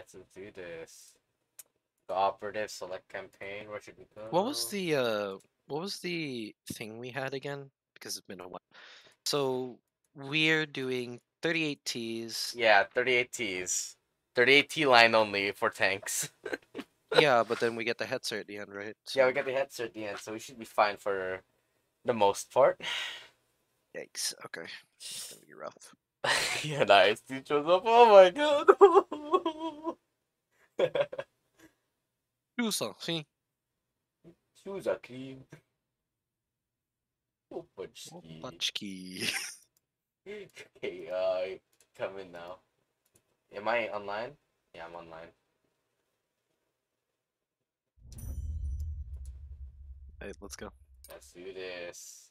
let's do this. The operative select campaign. Where should we go? What was the uh what was the thing we had again? Because it's been a while. So we're doing 38 Ts. Yeah, 38 Ts. 38 T line only for tanks. yeah, but then we get the Hetzer at the end, right? Yeah, we get the Hetzer at the end, so we should be fine for the most part. Yikes. Okay. Gonna be rough. yeah, nice. Shows up. Oh my god. Something. Shoes are clean. Opachki. Opachki. okay, uh, come in now. Am I online? Yeah, I'm online. Alright, let's go. Let's do this.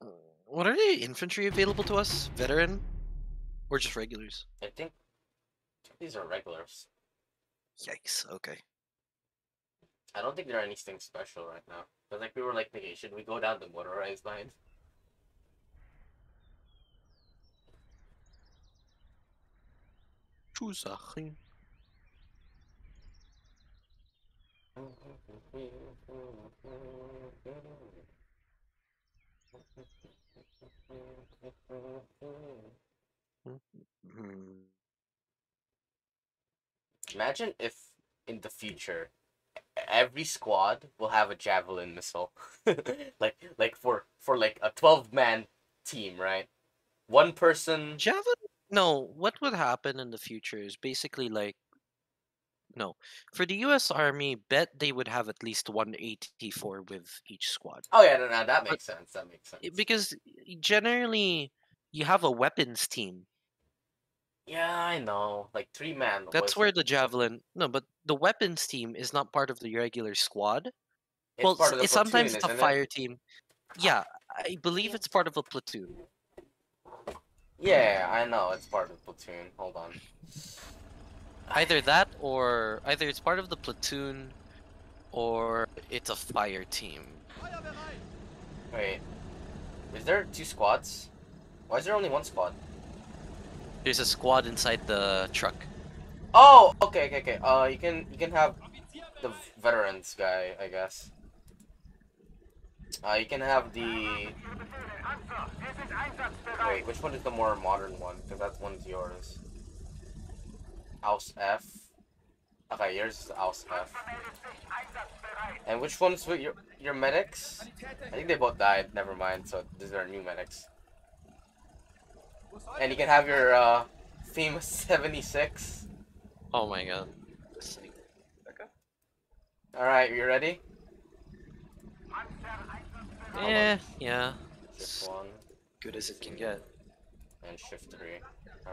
Uh, What are the infantry available to us? Veteran? Or just regulars? I think these are regulars. Yikes. Okay. I don't think there are anything special right now. But like we were like, okay, should we go down the motorized line? Hmm. Imagine if in the future every squad will have a javelin missile. like like for for like a 12 man team, right? One person Javelin? No, what would happen in the future is basically like no. For the US Army, bet they would have at least one AT4 with each squad. Oh yeah, no, no, that makes sense. That makes eh, sense. Because generally you have a weapons team. Yeah, I know. Like three man. That's where the javelin no, but the weapons team is not part of the regular squad. it's well, part of the it's sometimes platoon, it's a isn't it? fire team. Yeah, I believe it's part of a platoon. Yeah, I know it's part of the platoon. Hold on. Either that or either it's part of the platoon or it's a fire team. Wait, is there two squads? Why is there only one squad? There's a squad inside the truck. Oh, okay, okay, okay. Uh, you can you can have the veterans guy, I guess. Uh, you can have the. Wait, which one is the more modern one? Because that one's yours. House F. Okay, yours is House F. And which one's with your your medics? I think they both died. Never mind. So these are new medics. And you can have your uh, famous 76. Oh my god. This thing. All right, you ready? Yeah, yeah. Shift one Good as it can get. and shift three. All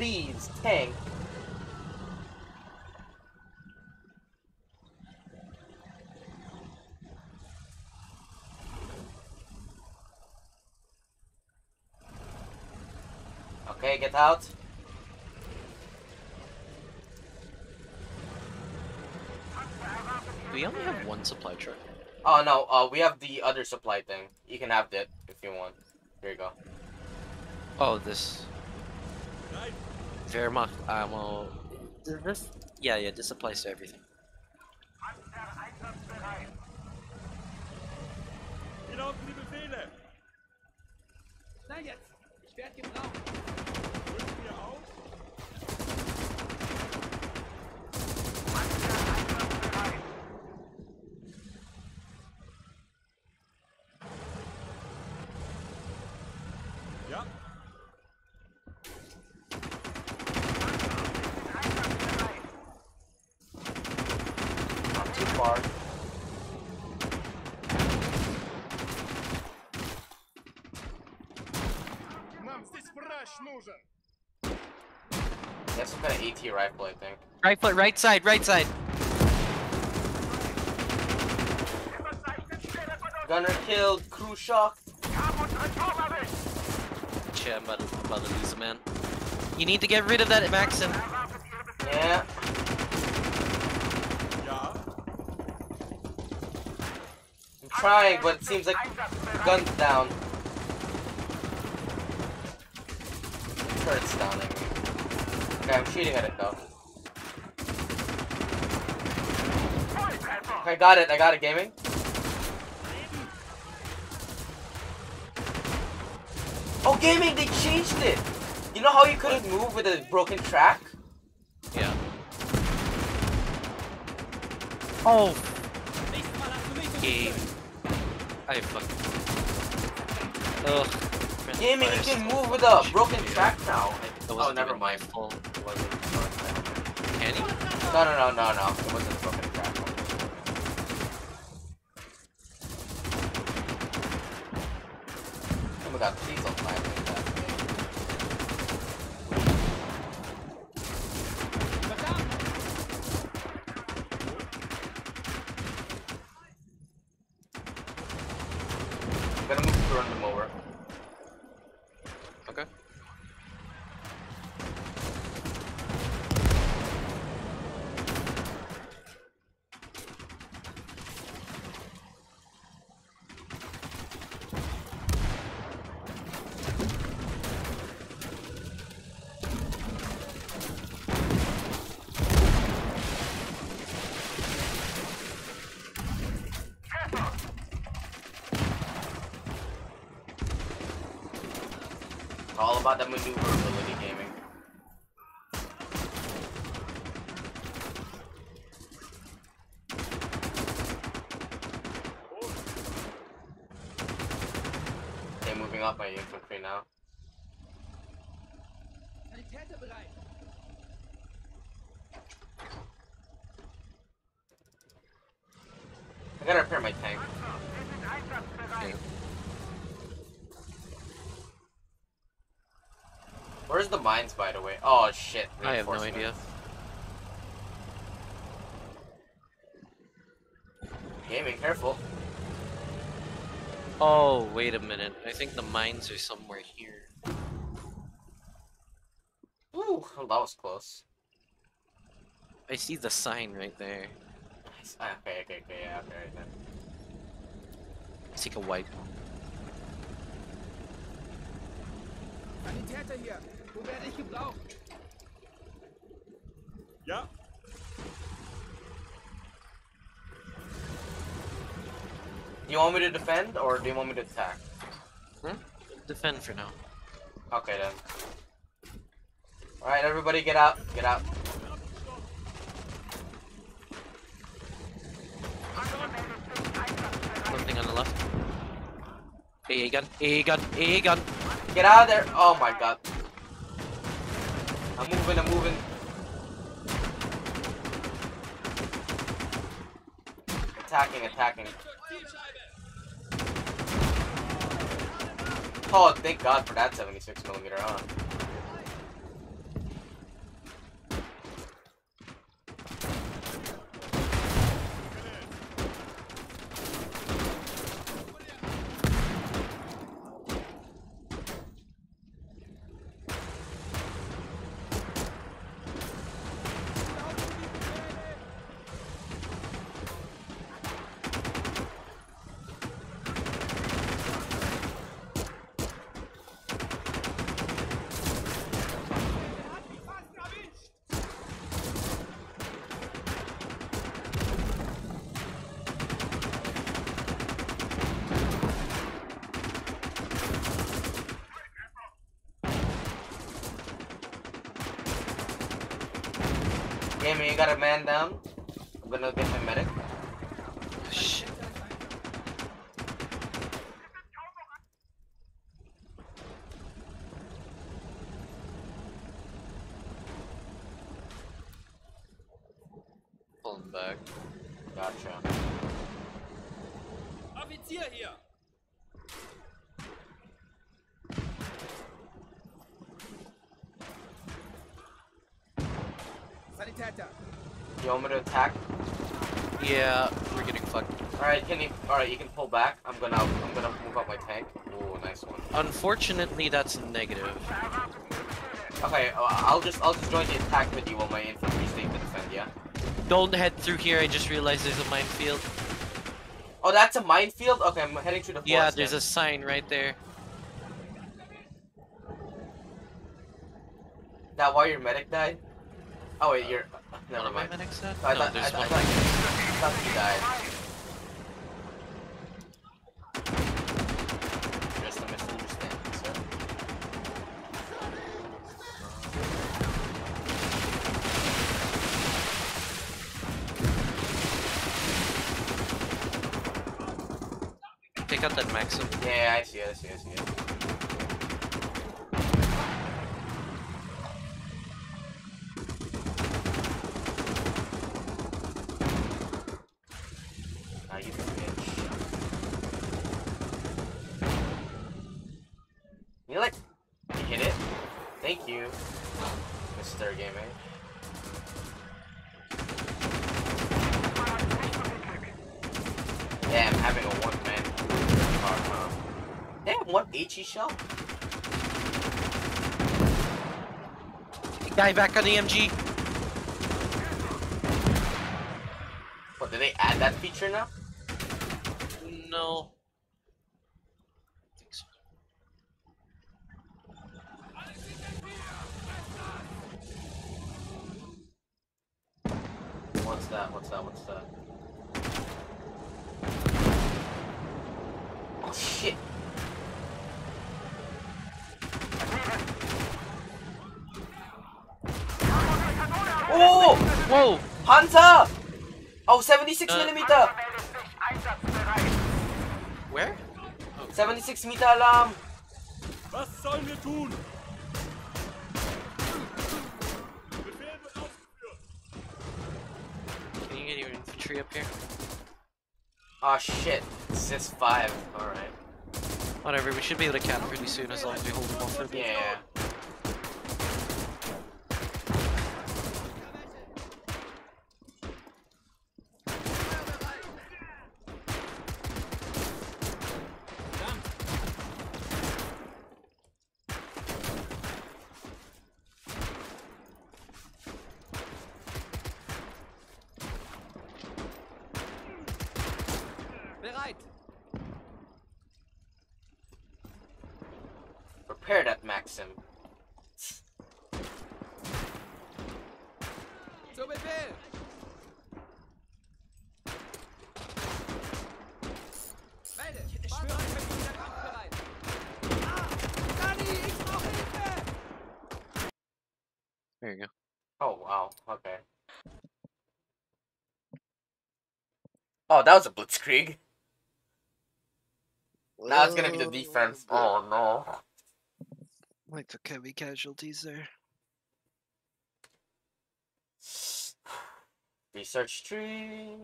please, tank! Okay, get out. We only have one supply truck. Oh no, uh, we have the other supply thing. You can have that if you want. Here you go. Oh, this. Wehrmacht ammo. Does this? Yeah, yeah, this applies to everything. Some kind rifle, I think. Right foot, right side, right side. Gunner killed, crew shocked. Okay, I'm about to, I'm about to lose a man. You need to get rid of that Maxim. Yeah. I'm trying, but it seems like gun's down. Turret's downing me. Okay, I'm shooting at it though. I got it, I got it, gaming. Oh, gaming, they changed it! You know how you couldn't move with a broken track? Yeah. Oh, Nächstes Mal hast du mich im game. I fucking. Ugh. Gaming, you can move with a broken track now. That Oh, wasn't never my mind. fault. No, no, no, no, no. It wasn't broken track. Oh my god, please don't fly like that. Verdammt! I'm gonna move to run them over. Okay. It's all about the maneuverability gaming. Up my infantry now. I gotta repair my tank. Where's the mines, by the way? Oh shit. I have no idea. Gaming, careful. Oh, wait a minute. I think the mines are somewhere here. Ooh, that was close. I see the sign right there. Nice. Ah, Okay, okay, okay, yeah, okay, then. Let's take a wipe. Sanitäter hier! Wo werde ich gebraucht? Ja. Do you want me to defend or do you want me to attack? Hmm? Defend for now. Okay then. Alright, everybody get out. Get out. Something on the left. AA gun, AA gun, AA gun. Get out of there. Oh my god. I'm moving, I'm moving. Attacking, attacking. Oh, thank god for that 76 millimeter, huh? Gaming, you got a man down. I'm gonna get my medic. Shit. Pulling back. Gotcha. Offizier hier! Sanitäter! You want me to attack? Yeah, we're getting fucked. Alright, can you alright, you can pull back. I'm gonna I'm gonna move up my tank. Ooh, nice one. Unfortunately, that's negative. Okay, uh, I'll just I'll just join the attack with you while my infantry stay to defend. Yeah. Don't head through here. I just realized there's a minefield. Oh, that's a minefield. Okay, I'm heading through the forest. Yeah, there's then. a sign right there. That why your medic died? Oh wait, you're. Never What mind. my medic said? I no, thought, I, there's I one. thought, I thought you died. Just a misunderstanding, sir. Take out that Maxim. Yeah, I see it, I see it, I see it. Ah, you bitch. You like you hit it? Thank you, Mr. Gaming. Damn, having a one man car, huh? Damn, one HE shell? Guy back on the MG. What, did they add that feature now? No. I think so. What's that? What's that? What's that? Oh shit! Oh! Whoa! Hunter! Oh, 76 Uh, millimeter! Where? 76 alarm! Was sollen wir tun? Befehl wird ausgeführt. Can you get your infantry up here? Oh shit, Sis 5. Alright. Whatever, we should be able to camp pretty soon as long as we hold them off for a bit. Yeah. Bereit. Prepare that Maxim. Zu Befehl. Melde. Fahrzeug wieder kampfbereit. Ah! Dani, ich brauche Hilfe! There you go. Oh wow, okay. Oh, that was a blitzkrieg. Now it's gonna be the defense. Oh no. Like took heavy casualties there. Research tree.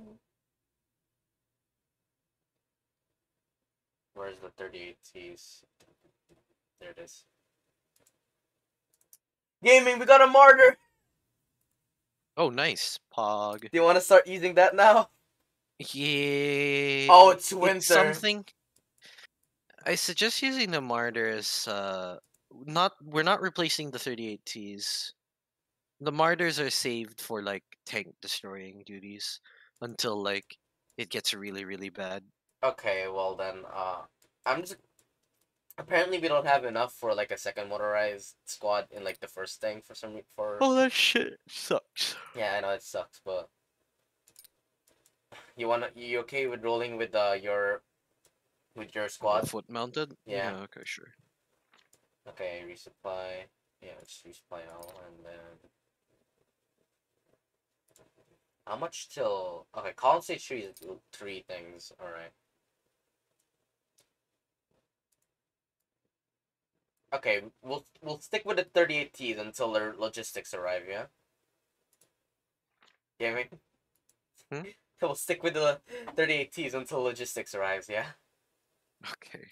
Where's the 38Ts? There it is. Gaming, we got a Marder! Oh, nice. Pog. Do you want to start using that now? Yeah. Oh, it's winter. something. I suggest using the Marder as uh, not. We're not replacing the 38Ts. The Marders are saved for like tank destroying duties until like it gets really really bad. Okay, well then, uh, I'm just. Apparently, we don't have enough for like a second motorized squad in like the first thing for some for. Oh, that shit sucks. Yeah, I know it sucks, but. You wanna? You okay with rolling with uh your, with your squad? Foot mounted. Yeah. Okay, sure. Okay, resupply. Yeah, let's resupply all and then. How much till? Okay, column stage three three things. All right. Okay, we'll we'll stick with the 38Ts until their logistics arrive. Yeah. Yeah, mate. Hmm? We'll stick with the 38Ts until logistics arrives. Yeah. Okay.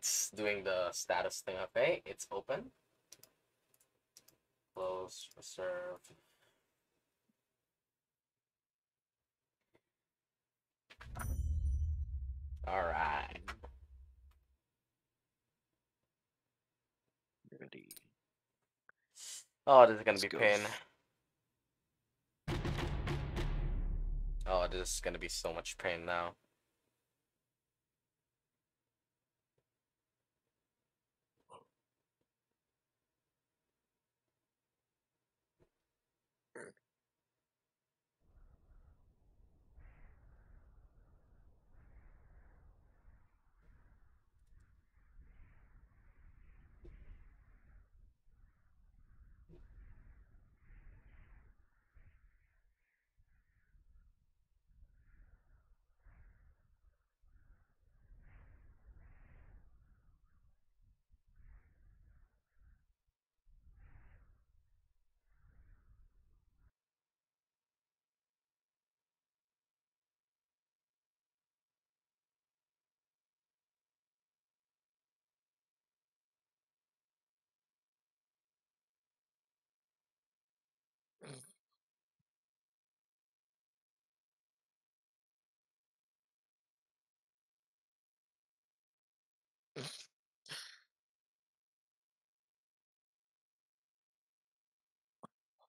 It's doing the status thing. Okay, it's open. Close, reserve. All right. Ready. Oh, this is gonna Let's be go. pain. Oh, this is gonna be so much pain now.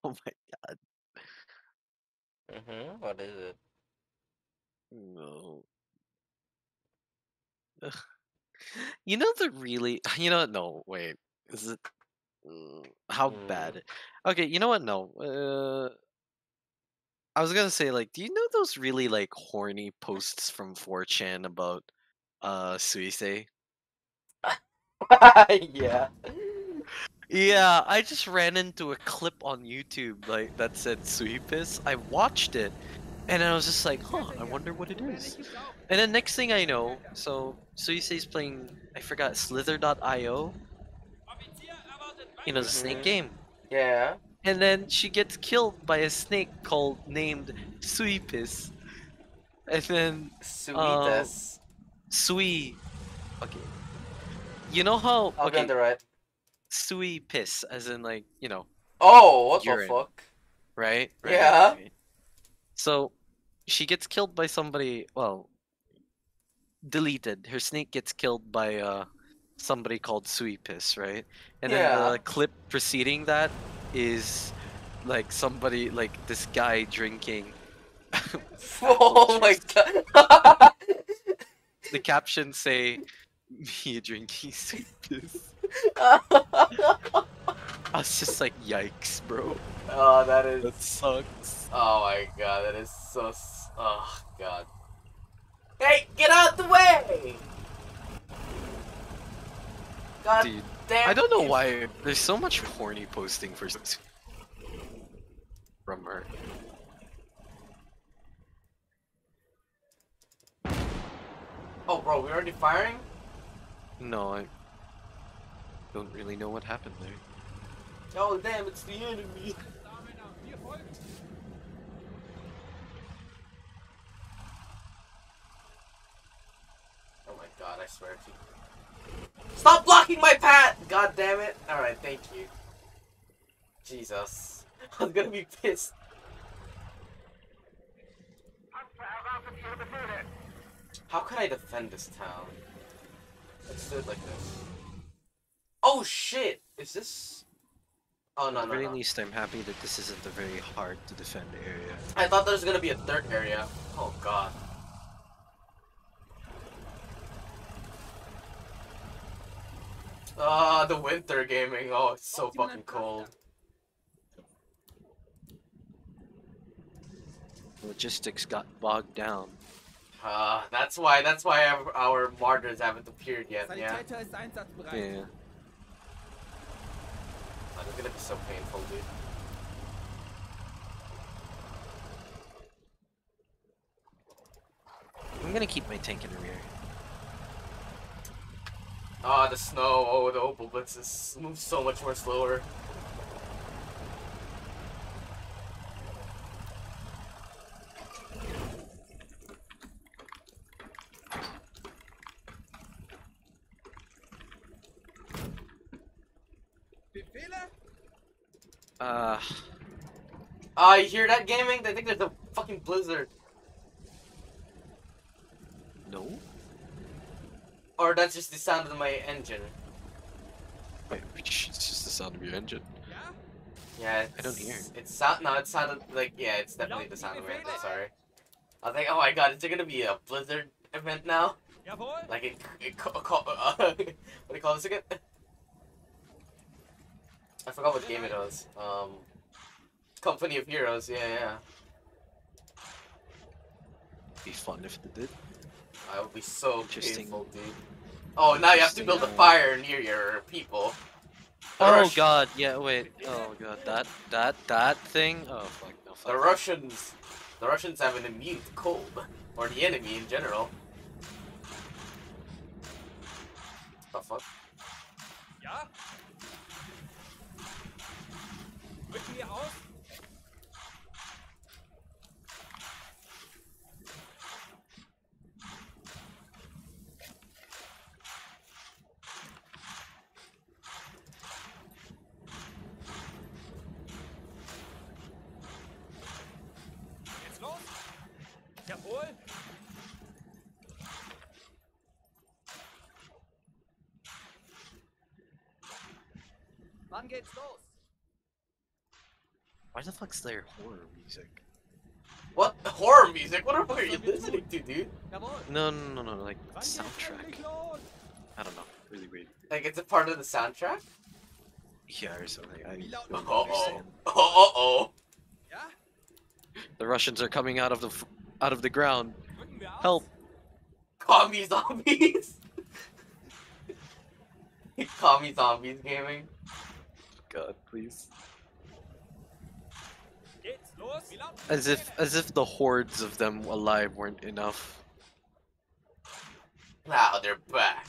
Oh my Mm-hmm. What is it? no. You know the really you know what? no wait is it mm, how Mm. bad okay you know what no uh I was gonna say like do you know those really like horny posts from 4chan about uh Suisei? yeah. Yeah, I just ran into a clip on YouTube like that said Suipis. I watched it and I was just like, huh, I wonder what it is. And then next thing I know, so Suisei's playing I forgot Slither.io, you know the snake Mhm. game. Yeah. And then she gets killed by a snake called named Suipis. And then Sweetest. Sui Okay. You know how I'll be on okay, the right. Sui piss, as in like, you know, Oh, what Urine. the fuck? right? right, Yeah. right. So she gets killed by somebody. Well, deleted. Her snake gets killed by uh somebody called Suipis, right? And then the clip preceding that is like somebody like this guy drinking. oh my god. The captions say, "Me drinking Suipis." I was just like, "Yikes, bro! oh, that is. That sucks." Oh my god, that is so. s- Oh god. Hey, get out the way! God Dude, damn. I don't know why there's so much horny posting for from her. Oh, bro, we already firing? No, I don't really know what happened there. Oh, damn, it's the enemy. Oh my god, I swear to you. Stop blocking my path! God damn it. Alright, thank you. Jesus. I'm gonna be pissed. How can I defend this town? Let's do it like this. Oh shit! Is this. Oh no, At the no, very no. least, I'm happy that this isn't a very hard to defend area. I thought there was gonna be a third area. Oh god. Ah, the winter gaming. Oh, it's so fucking cold. Logistics got bogged down. Ah, that's why. That's why our, our Marders haven't appeared yet. Yeah. Yeah. oh, it's gonna be so painful, dude. I'm gonna keep my tank in the rear. Ah, the snow. Oh, the Opel Blitzes move so much more slower. Uh, Ah, you hear that gaming? I think there's a fucking blizzard. no. Or that's just the sound of my engine. Wait, it's just the sound of your engine. Yeah. Yeah, I don't it's- hear. It's sound. No, it sounded like yeah. It's definitely the sound of my engine. Sorry. I was like, oh my god, is there gonna be a blizzard event now? Jawohl. Like it, it ca- ca- uh, what do you call this again? I forgot what game it was. Um, Company of Heroes. Yeah, yeah. Be fun if it did. I would be so Interesting. painful, dude. Oh, now you have to build a uh, fire near your people. The Oh Rush- god, yeah, wait. Oh god, that that that thing. Oh fuck, no The. Russians, the Russians have an immune to cold, or the enemy in general. The fuck? Ja? Why the fuck's there horror music? What horror music? What are you listening to, dude? No, no, no, no, like soundtrack. I don't know, really weird. Like it's a part of the soundtrack? Yeah, or something. I Wie laut don't Uh oh. understand. Uh oh. Ja? The Russians are coming out of the f- out of the ground. Rücken wir aus. Help! Commie zombies. Commie zombies gaming. God, please. Geht's los? Wie laut? As if as if the hordes of them alive weren't enough. Now they're back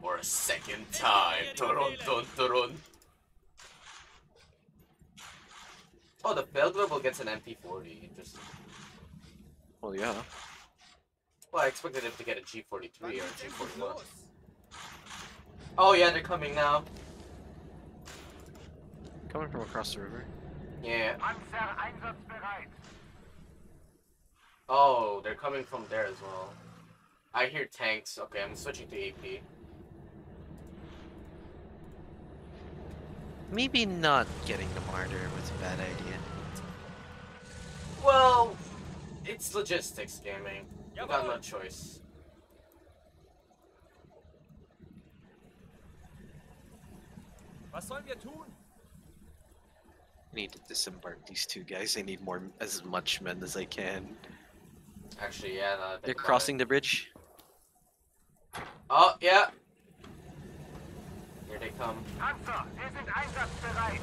for a second time. Dun. Oh, the Feldwebel gets an MP40. Interesting. Well, yeah. Well, I expected him to get a G43 or a geht's endlich G41. Oh yeah, they're coming now. Coming from across the river. Yeah. Panzer einsatzbereit. Oh, they're coming from there as well. I hear tanks. Okay, I'm switching to AP. Maybe not getting the Marder was a bad idea. Well, it's logistics gaming. You got no choice. Was sollen wir tun? I need to disembark these two guys. I need more as much men as I can. Actually, yeah. now that I They're think about crossing the bridge. Oh yeah. Here they come. Panzer, wir sind einsatzbereit.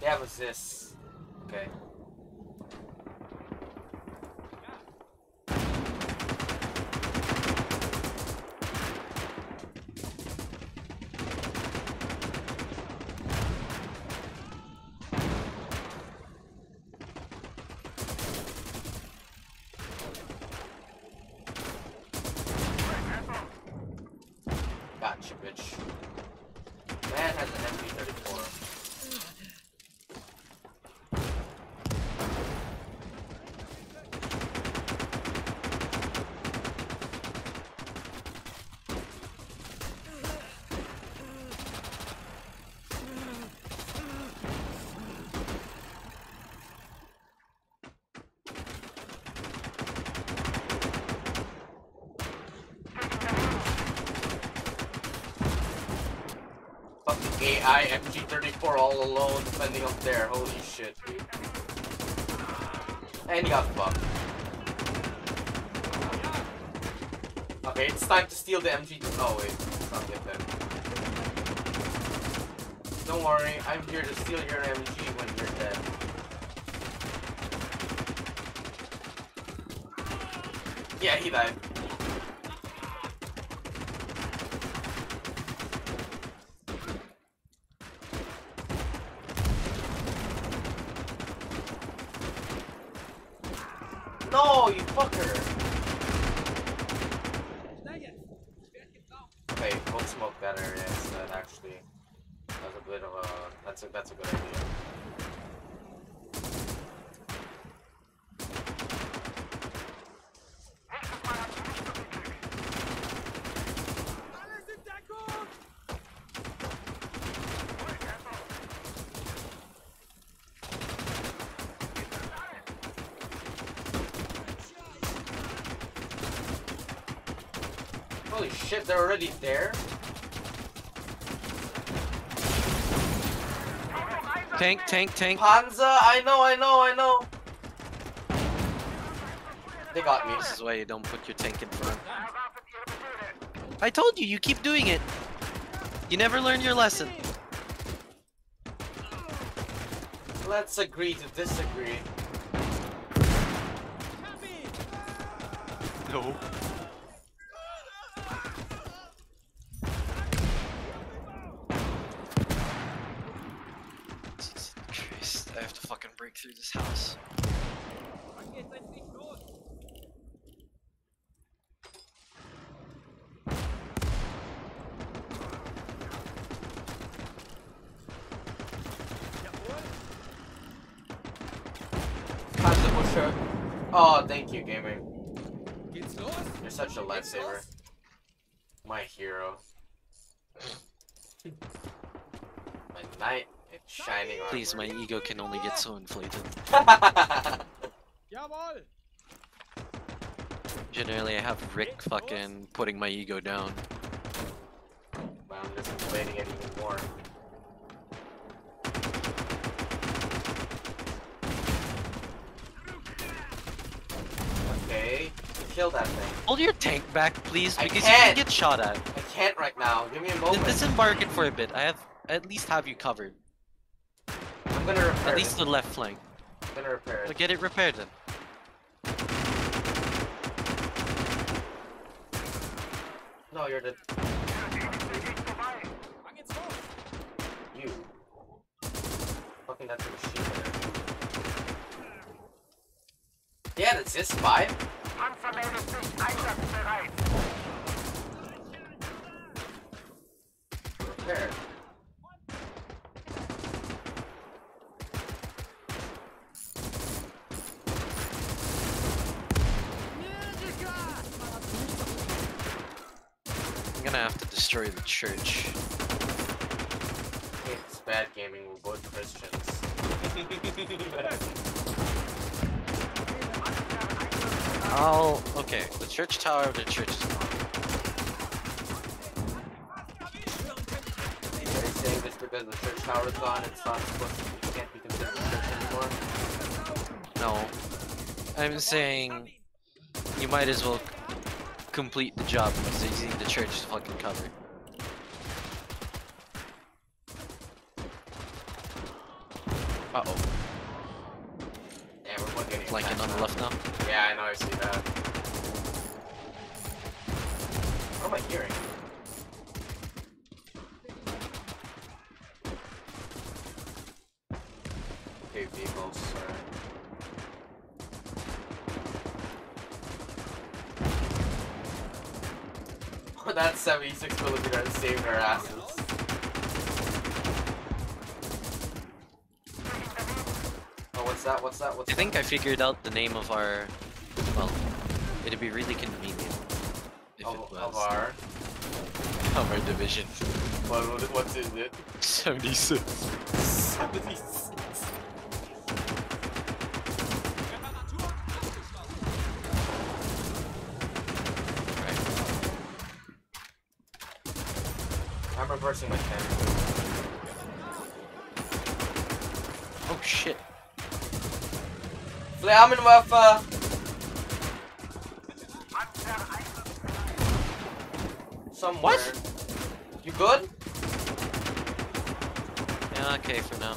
They have assist. Okay. Gotcha, bitch. Man has an MP34. Fucking AI MG34 all alone defending up there. Holy shit. And he got fucked. Okay, it's time to steal the MG. Oh wait, not yet. Don't worry, I'm here to steal your MG when you're dead. Yeah, he died. No, you fucker! Schnell jetzt. Ich werde gebraucht. Okay, we'll smoke that area instead, actually. bit of a that's a that's a good idea. Alles in Deckung! Holy shit, they're there? Tank, tank, tank. Panzer, I know, I know, I know. They got me. This is why you don't put your tank in front. Erwartet Ihre Befehle. I told you, you keep doing it. You never learn your lesson. Let's agree to disagree. No. Jesus Christ, I have to fucking break through this house. Wann geht's endlich los? Jawohl! Panzer pusher. Oh, thank you, gaming. You're such a lifesaver. My hero. My knight in shining armor. Please, my ego can only get so inflated. Generally, I have Rick fucking putting my ego down. but I'm just inflating it even more. Okay, kill Hold your tank back, please, because you can get shot at. I can't right now. Give me a moment. disembark it for a bit. I have at least have you covered. I'm gonna repair At it. least the left flank. I'm gonna repair But it. get it repaired then. No, you're the Wann geht's los? you. Fucking that's a machine. Yeah, that's this five. Panzer meldet sich einsatzbereit. Repair. I'm gonna have to destroy the church. It's bad gaming. We're both Christians. I'll. Okay, the church tower of the church is gone. Are you saying just because the church tower is gone, it's not supposed to? It can't be considered a church anymore. No. I'm saying you might as well complete the job because using the church to fucking cover. Uh oh. Yeah, we're both getting Flanking on attacked the now. left now. Yeah, I know. I see that. What am I hearing? Okay, vehicles. Alright. Oh, that 76 millimeter saved our asses. Oh, what's that? What's that? What's I that? think I figured out the name of our. Well, it'd be really convenient if of, it was of our. of our division. What, what, what's is it? 76. 76. Reparatur abgeschlossen. I'm reversing my tank. Oh shit. Flammenwerfer! Somewhere. You good? Yeah, okay for now.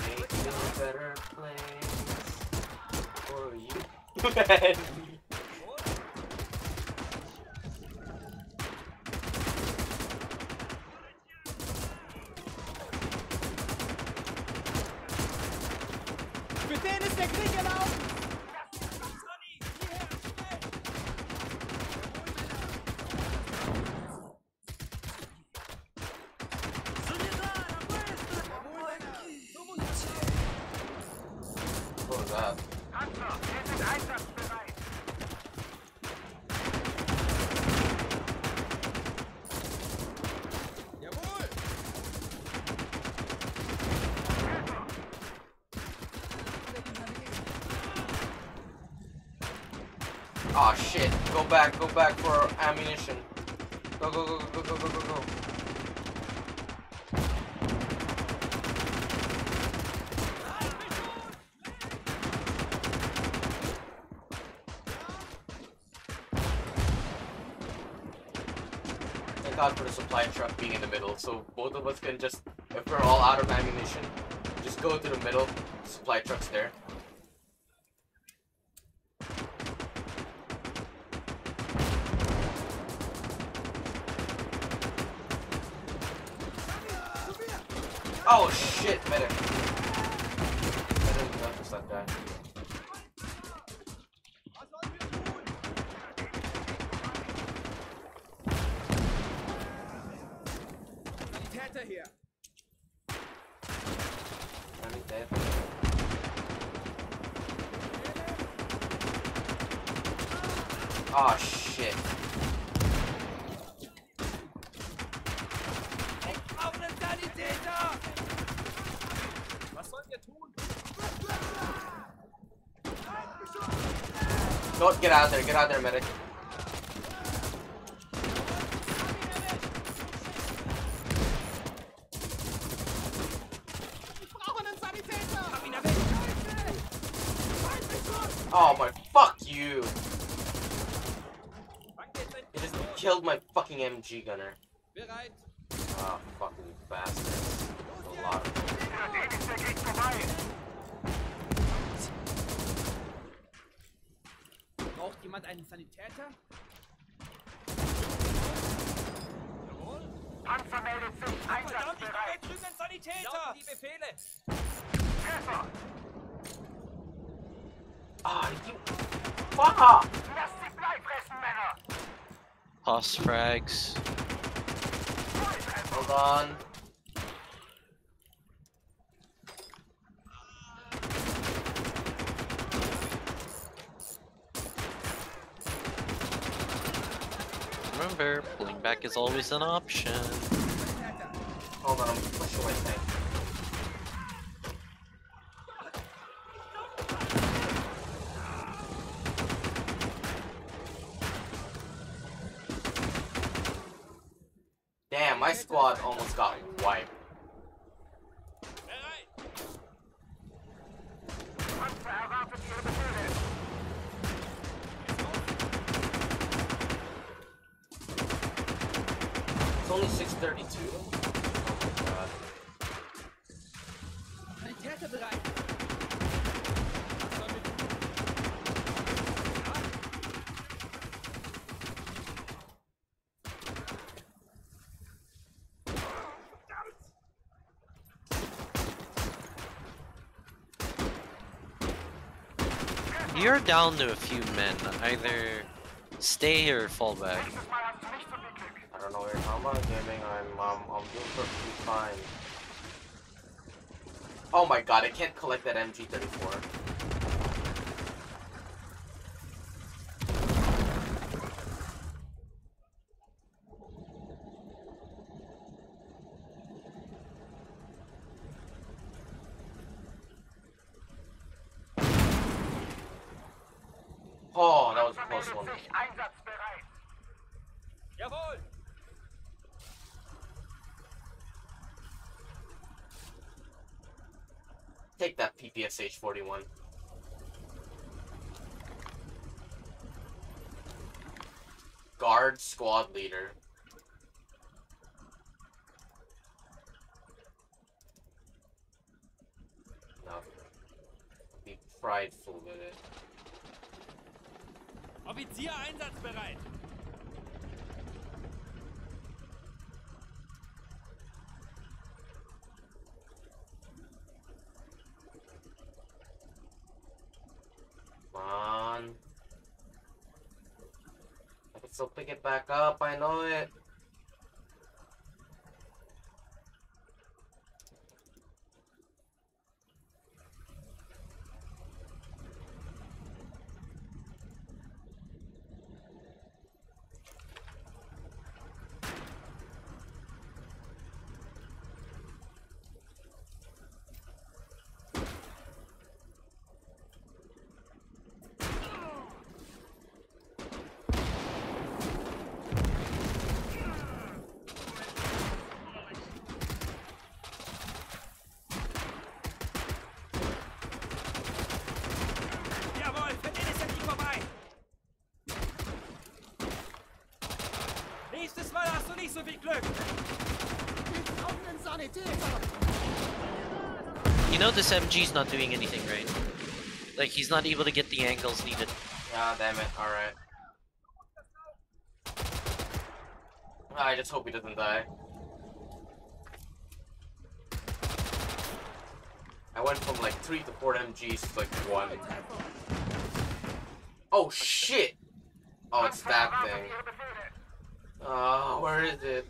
Making a better place for you. Für den ist der Krieg gelaufen! Sani, hierher, schnell! What was that? Panzer, wir sind einsatzbereit. Jawohl! Oh shit. Go back, go back for ammunition. Go, go, go, go, go, go, go, go. God for the supply truck being in the middle, so both of us can just, if we're all out of ammunition, just go to the middle. Supply truck's there. Oh shit, medic. I didn't notice that guy. Was sollen wir tun? Sanitäter hier! Running dead. Oh shit. Ich brauche einen Sanitäter! Was sollen wir tun? Don't get out there, get out there, medic. Oh my, fuck you. You just killed my fucking MG gunner. Bereit! Oh, fucking bastard. A lot of Für den ist der Krieg vorbei. Braucht jemand einen Sanitäter? Jawohl! Panzer meldet sich einsatzbereit. drüben ein Sanitäter! die Befehle! Treffer. Ah, you. Fuck! Lasst sie Blei fressen, Männer. Toss frags. Hold on. Remember, pulling back is always an option. Hold on, tank. Damn, my squad almost got wiped. Panzer erwartet ihre Befehle. It's only 632? Oh my god. Sanitäter bereit! Was sollen wir tun? You're down to a few men. Either stay or fall back. I don't know gaming. I'm, um, I'm doing perfectly fine. Oh my god, I can't collect that MG34. Oh, that was a Panzer close meldet one. Sich er einsatzbereit. Jawohl! Take that PPSH 41. Guard squad leader. No. Be prideful with it. Offizier einsatzbereit! So pick it back up, You know this MG's not doing anything, right? Like he's not able to get the angles needed. Yeah, damn it. Alright. Ah, I just hope he doesn't die. I went from like 3 to 4 MGs to like 1. Oh shit! Oh, it's that thing. Oh, where is it?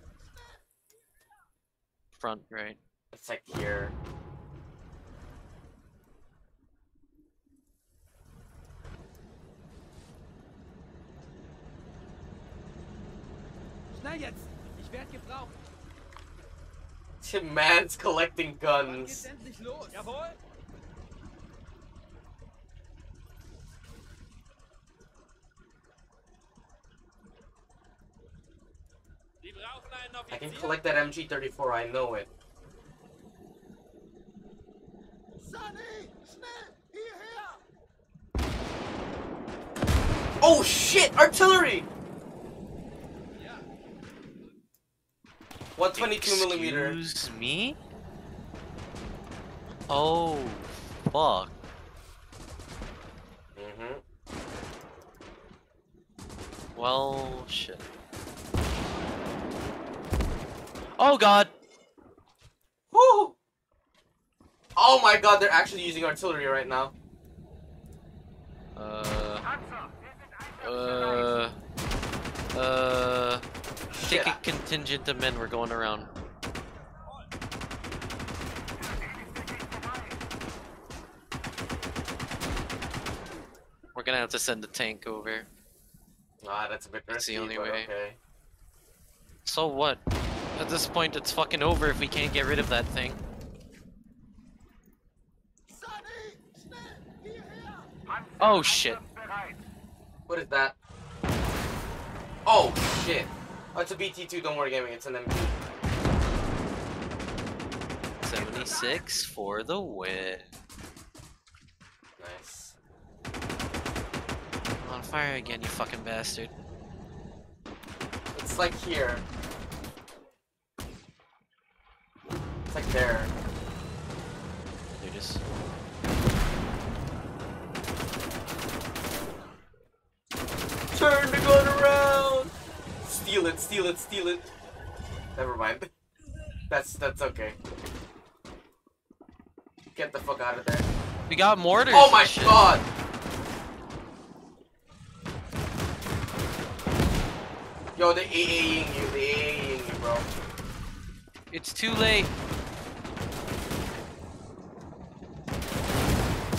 Front, right? It's like here. Schnell jetzt. Ich werde gebraucht. Tim Man's collecting guns. I can collect that MG34, I know it. Oh shit! Artillery! 122 millimeter. Excuse me? Oh, fuck. Mm-hmm. Well, shit. Oh god! Woo! Oh my god, they're actually using artillery right now. Uh, Panzer, wir sind einsatzbereit. uh, uh, Shit. Take a contingent of men, we're going around. We're gonna have to send a tank over. Ah, that's a bit That's the only way. okay. So what? At this point, it's fucking over if we can't get rid of that thing. Oh, shit. What is that? Oh shit! Oh, it's a BT2, don't worry gaming, it's an MG. 76 for the win. Nice. I'm on fire again, you fucking bastard. It's like here. It's like there. They're just. Turn the gun around! Steal it, steal it, steal it. Never mind. That's that's okay. Get the fuck out of there. We got mortars. Oh my shit. god! Yo, they AAing you, they AAing you, bro. It's too late.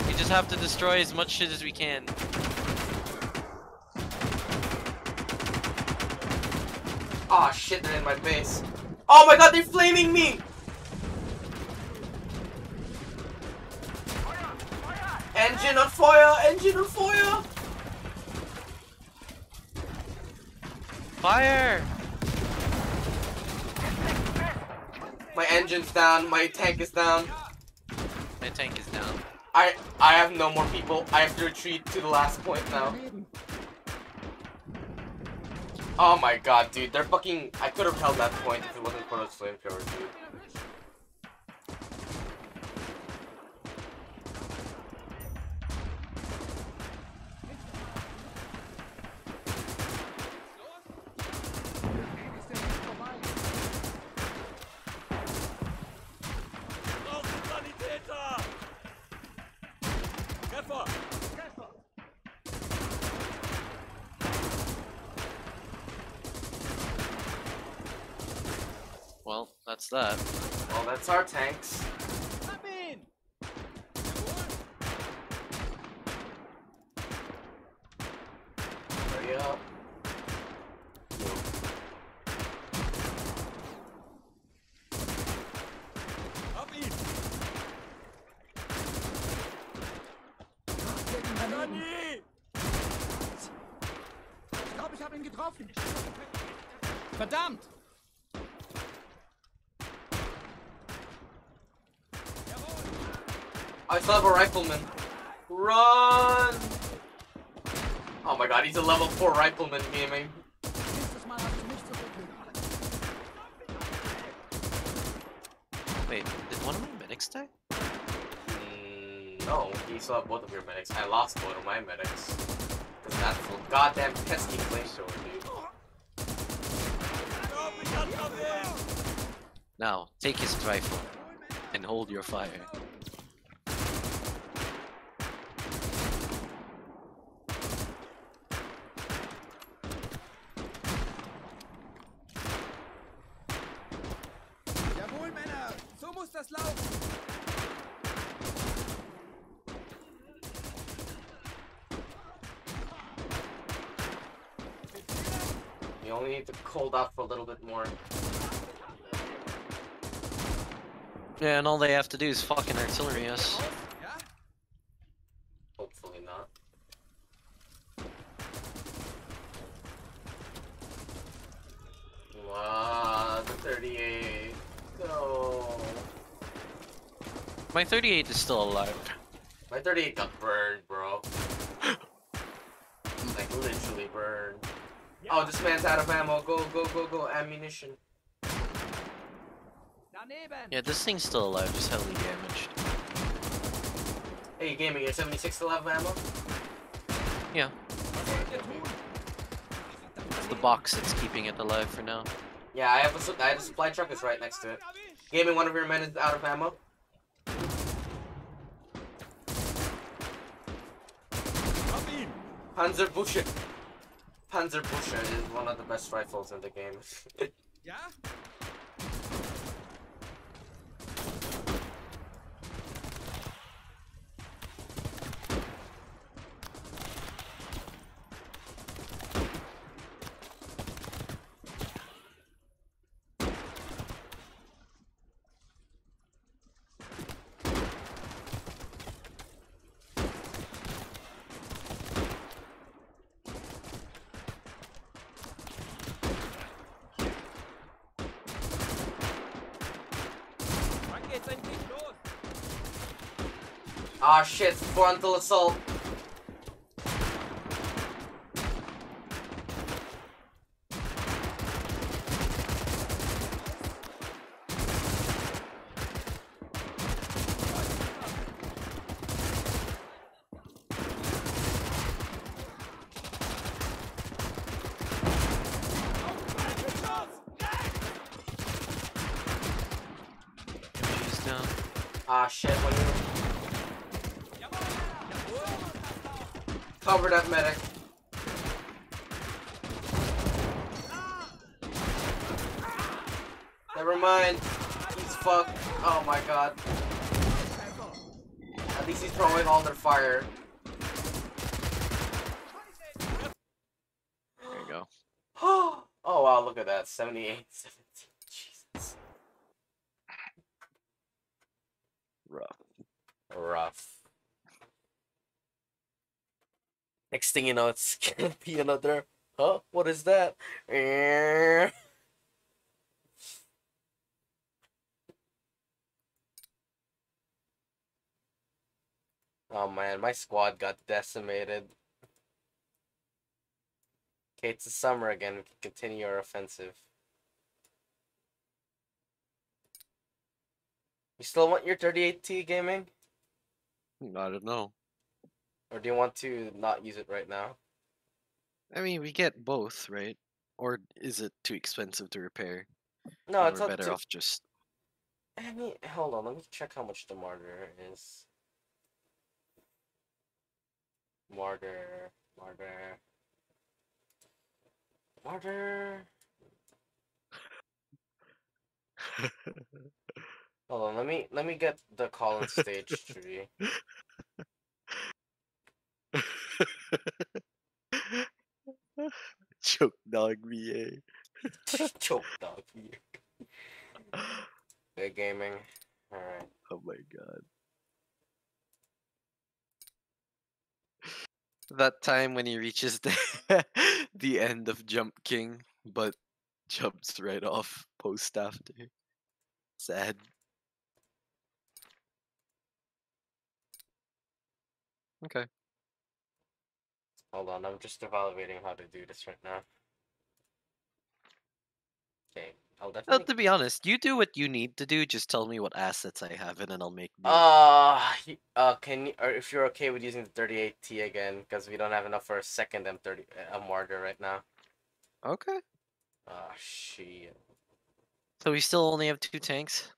We just have to destroy as much shit as we can. Aw shit, they're in my base. Oh my god, they're flaming me! Engine on fire! Engine on fire! Fire! My engine's down, my tank is down. My tank is down. I I have no more people. I have to retreat to the last point now. Oh my god, dude, they're fucking. I could have held that point if it wasn't for those flamethrowers, dude. Brauchen Sanitäter. Treffer. What's that? Well, that's our tanks. Hab ihn! Hurry up. Hab ihn! Sani! Ich glaube, ich habe ihn getroffen. Verdammt! I still have a rifleman. Run! Oh my god, he's a level 4 rifleman gaming. Nächstes Mal habe ich nicht so viel Glück. Wait, did one of my medics die? Mm, no, he have both of your medics. I lost one of my medics. Because that's a goddamn pesky flamethrower, dude. Now, take his rifle and hold your fire. Jawohl, Männer! So muss das laufen! You only need to hold for a little bit more. Yeah, and all they have to do is fucking artillery us. Hopefully not. Wow, the 38. Go. My 38 is still alive. My 38 got burned, bro. like, literally burned. Oh, this man's out of ammo. Go, go, go, go. Ammunition. Yeah, this thing's still alive, just heavily damaged. Hey, gaming, you're 76 still have ammo? Yeah, Was wollt ihr tun? it's the box that's keeping it alive for now. Yeah, I have a, I have a supply truck that's right next to it. Gaming, one of your men is out of ammo. Hab ihn! Panzerbüchse is one of the best rifles in the game. Ja? Wann geht's endlich los? Ah shit, frontal assault. She's down. Ah shit, when you cover that medic. Never mind. He's fucked. Oh my god. At least he's throwing all their fire. There you go. oh wow, look at that. 78, 17. Jesus. Rough. Rough. Next thing you know, it's gonna be another. Huh? What is that? Oh man, my squad got decimated. Okay, it's the summer again. We can continue our offensive. You still want your 38T gaming? I don't know. Or do you want to not use it right now? I mean, we get both, right? Or is it too expensive to repair? No, it's we're not better too... off just. I mean, hold on, let me check how much the Marder is. Marder, Marder, Marder. Hold on, let me let me get the call on stage tree. Choke dog VA. Choke dog. Big gaming. Alright. Oh my god. That time when he reaches the the end of Jump King, but jumps right off post after. Sad. Okay. Hold on, I'm just evaluating how to do this right now. Okay, I'll Well, definitely. to be honest, you do what you need to do. Just tell me what assets I have, and then I'll make. do. Uh, uh, can you, or if you're okay with using the 38T again, because we don't have enough for a second M30, a Marder right now. okay. Ah, shit. So we still only have two tanks.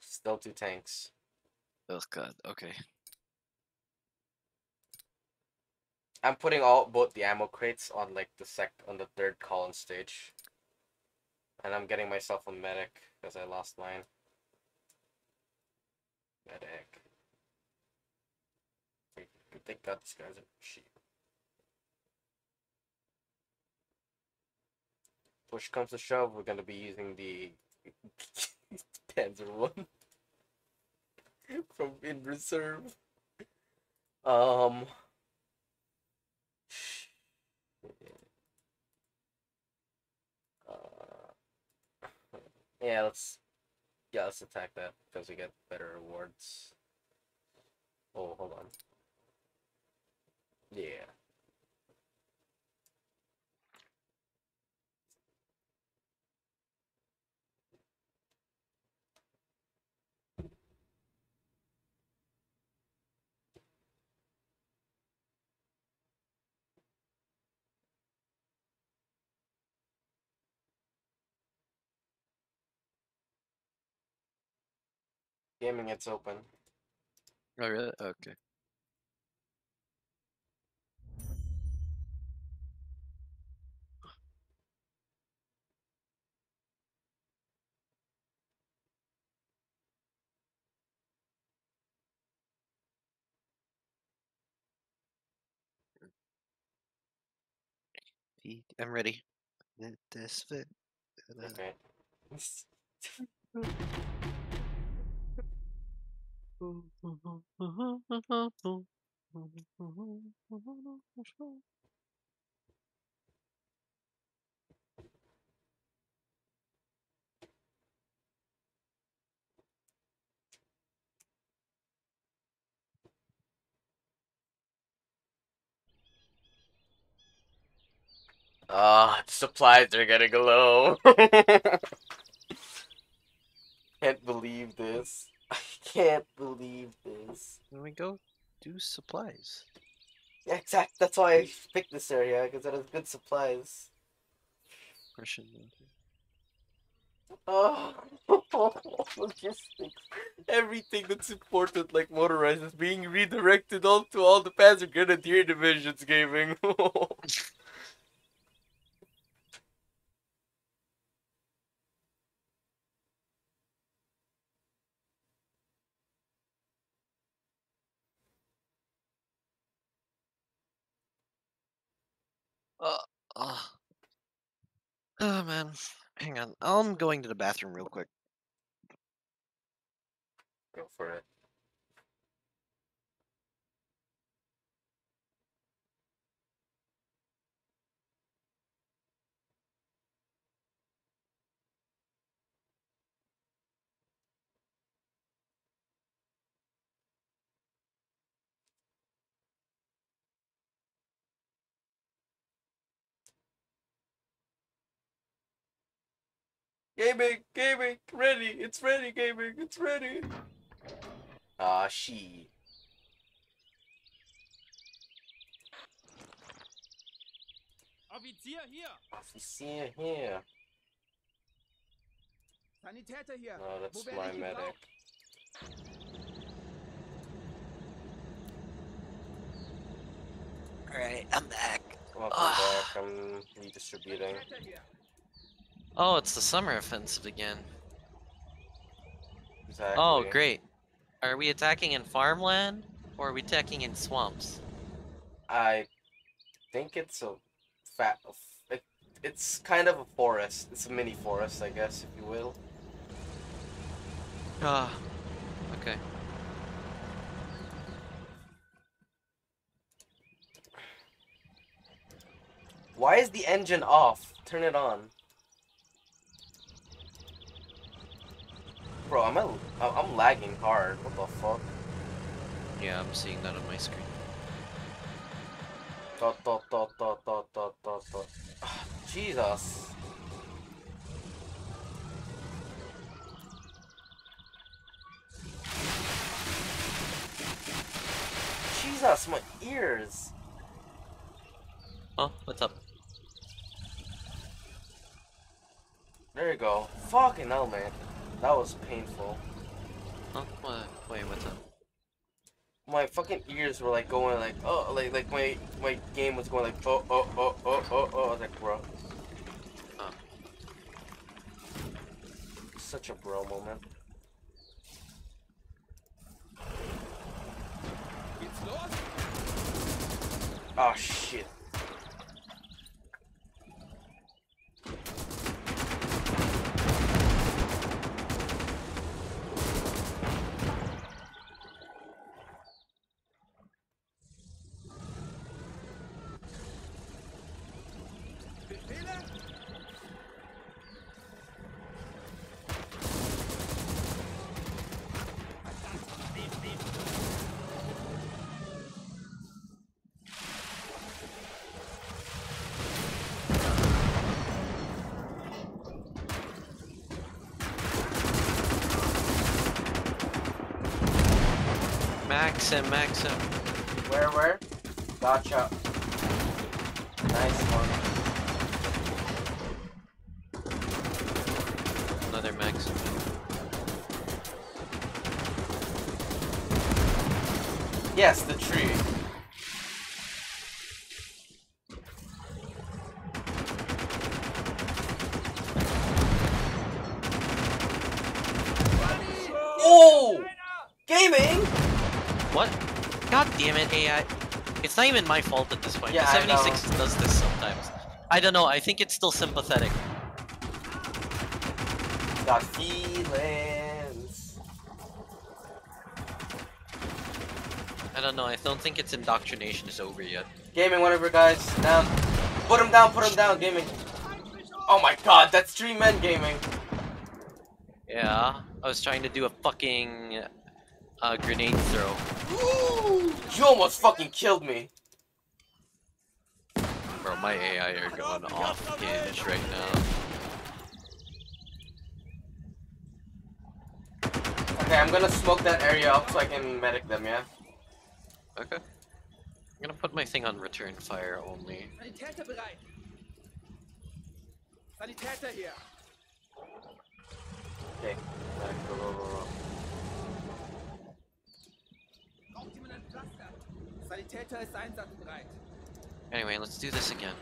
Still two tanks. Oh god. Okay. I'm putting all both the ammo crates on like the sec on the third column stage. And I'm getting myself a medic because I lost mine. Medic. Thank God these guys are cheap. Push comes to shove, we're gonna be using the Panzer one from in reserve. Um. Uh, yeah, let's yeah, let's attack that because we get better rewards. Oh, hold on. Yeah. Gaming, it's open. Oh really? Okay. I'm ready. This fit. Okay. Ah, the supplies are getting low. Can't believe this. I can't believe this. Let me go do supplies. Yeah, exact. That's why I picked this area because it has good supplies. Russian. Oh, logistics. Everything that's important, like motorized, is being redirected all to all the Panzer Grenadier divisions gaming. Uh, uh. Oh man, hang on. I'm going to the bathroom real quick. Go for it. Gaming, gaming, ready, it's ready, gaming, it's ready. Ah, she. Offizier here. Officer here. Sanitäter hier! No, Wo that's werde my medic. Alright, I'm back. Welcome Ah. back. I'm redistributing. Oh, it's the summer offensive again. Exactly. Oh, great. Are we attacking in farmland or are we attacking in swamps? I think it's a fat. It, it's kind of a forest. It's a mini forest, I guess, if you will. Ah, okay. Why is the engine off? Turn it on. Bro, I'm a, I'm lagging hard. What the fuck? Yeah, I'm seeing that on my screen. Dot dot dot dot dot dot dot dot. Jesus. Jesus, my ears. Oh, what's up? There you go. Fucking hell, man. That was painful. Oh, what? Wait, what's up? My fucking ears were like going like oh like like my my game was going like oh oh oh oh oh oh I was like bro. Oh. Such a bro moment. Geht's los? Oh ah, shit. Maxim, max him. Where where? Gotcha. Nice one. Another Maxim. Yes, the tree. Oh! Gaming! What? God damn it, AI. It's not even my fault at this point. Yeah, the I know. 76 does this sometimes. I don't know, I think it's still sympathetic. Got feelings. I don't know, I don't think its indoctrination is over yet. Gaming, whatever, guys. Um, down. Put him down, put him down, gaming. Oh my god, that's three men gaming. Yeah, I was trying to do a fucking uh, grenade throw. You almost fucking killed me. Bro, my AI are going off hinge right now. Okay, I'm gonna smoke that area up so I can medic them, yeah? Okay. I'm gonna put my thing on return fire only. Sanitäter bereit. Sanitäter hier. Okay. Go, go, go, go. Braucht jemand ein Pflaster? Sanitäter ist einsatzbereit. Anyway, let's do this again.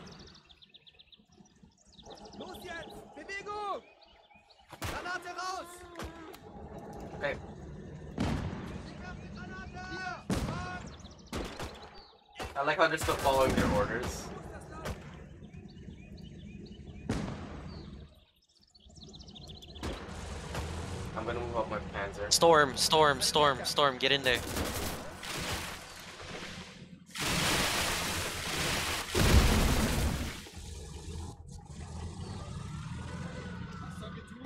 Los jetzt! Bewegung! Granate raus! Okay. Ich werf die Granate! Hier! Mann! I like how they're still following their orders. Muss das laufen! I'm gonna move up my panzer. Storm, storm, storm, storm, get in there. Was sollen wir tun?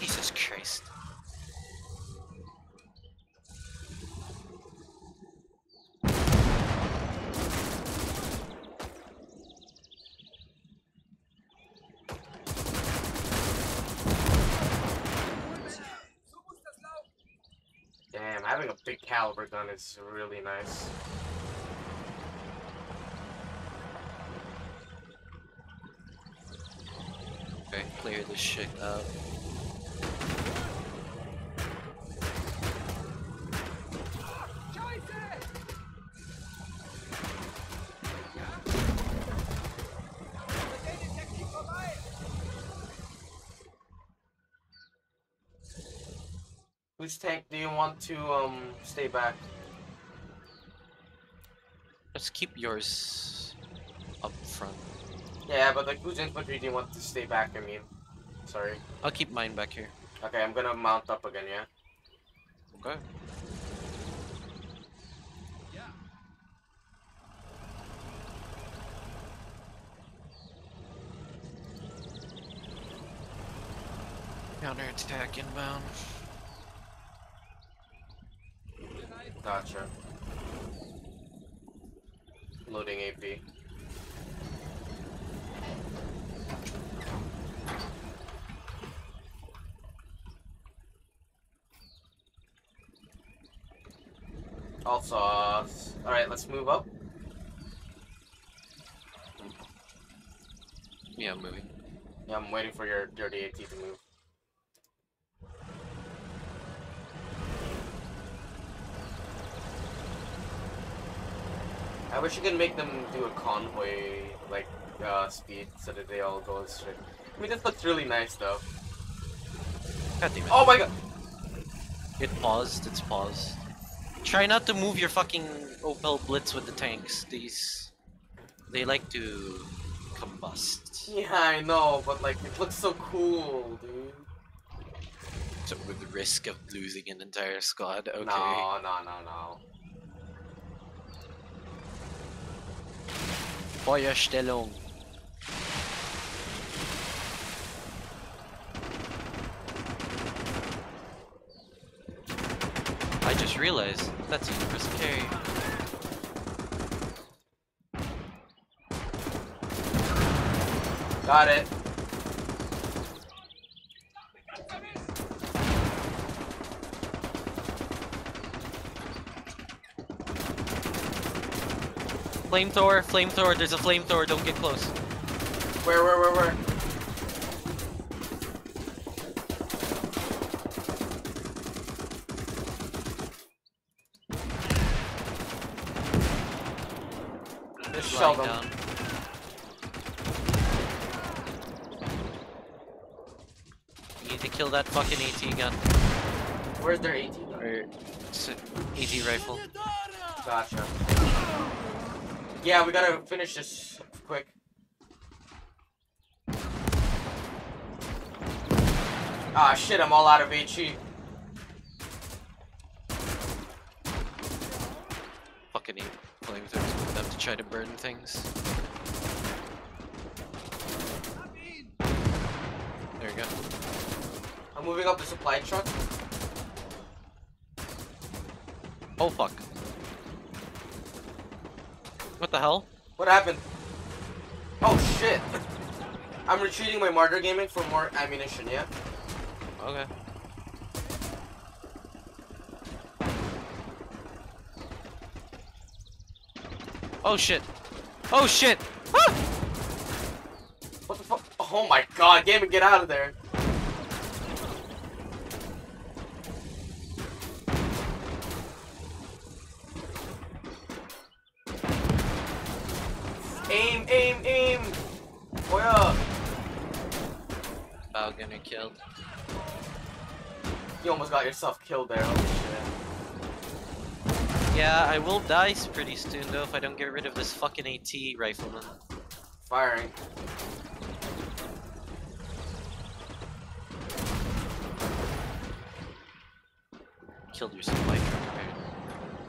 Jesus Christ. So muss das laufen! Damn, having a gun is really nice. Okay, clear this shit up. Whose tank do you want to um stay back? Let's keep yours up front. Yeah, but like whose infantry do you want to stay back? I mean, sorry. I'll keep mine back here. Okay, I'm gonna mount up again. Yeah. Okay. Counterattack inbound. Gotcha. Loading AP. All Also, all right, let's move up. Yeah, I'm moving. Yeah, I'm waiting for your dirty AT to move. I wish you could make them do a convoy like uh, speed so that they all go straight. I mean, this looks really nice though. God damn it. Oh my god! It paused, it's paused. Try not to move your fucking Opel Blitz with the tanks. These. They like to combust. Yeah, I know, but like it looks so cool, dude. So with the risk of losing an entire squad. Okay. No, no, no, no. Feuerstellung. I just realized that's a universal carry. Got it. Flamethrower, flamethrower, there's a flamethrower, don't get close. Where, where, where, where? Just shell Lying down. You need to kill that fucking AT gun. Where's their AT? gun? Or AT rifle. Gotcha. Yeah, we gotta finish this quick. Ah shit, I'm all out of HE. Fucking eight flamethrowers with them to try to burn things. There we go. I'm moving up the supply truck. Oh fuck. What the hell? What happened? Oh shit! I'm retreating my Marder Gaming for more ammunition, yeah? Okay. Oh shit. Oh shit! Ah! What the fuck? Oh my god, Gaming, get out of there! Almost got yourself killed there. Holy shit. Yeah, I will die pretty soon though if I don't get rid of this fucking AT rifleman. Firing. Killed your supply truck apparently.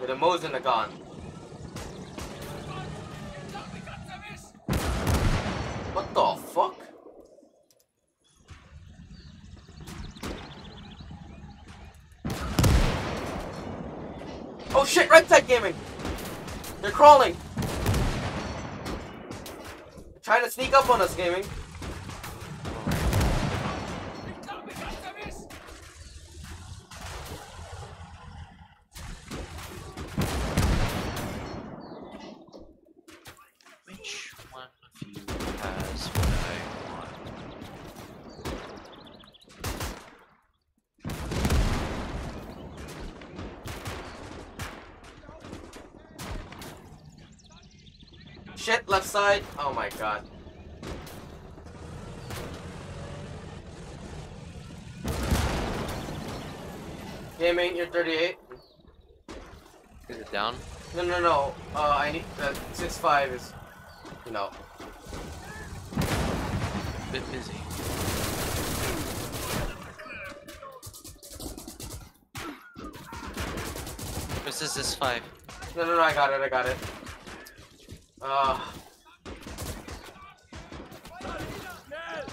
With a Mosin and a gun. What the fuck? Oh shit, Red Tech Gaming! They're crawling! Trying to sneak up on us, Gaming. Which one of you has what I want? Shit, left god. Gaming, you're 38. Is it down? No, no, no. Uh, I need the six five is, you know. Bit busy. This is this five. No, no, no. I got it. I got it. Uh, Schnell!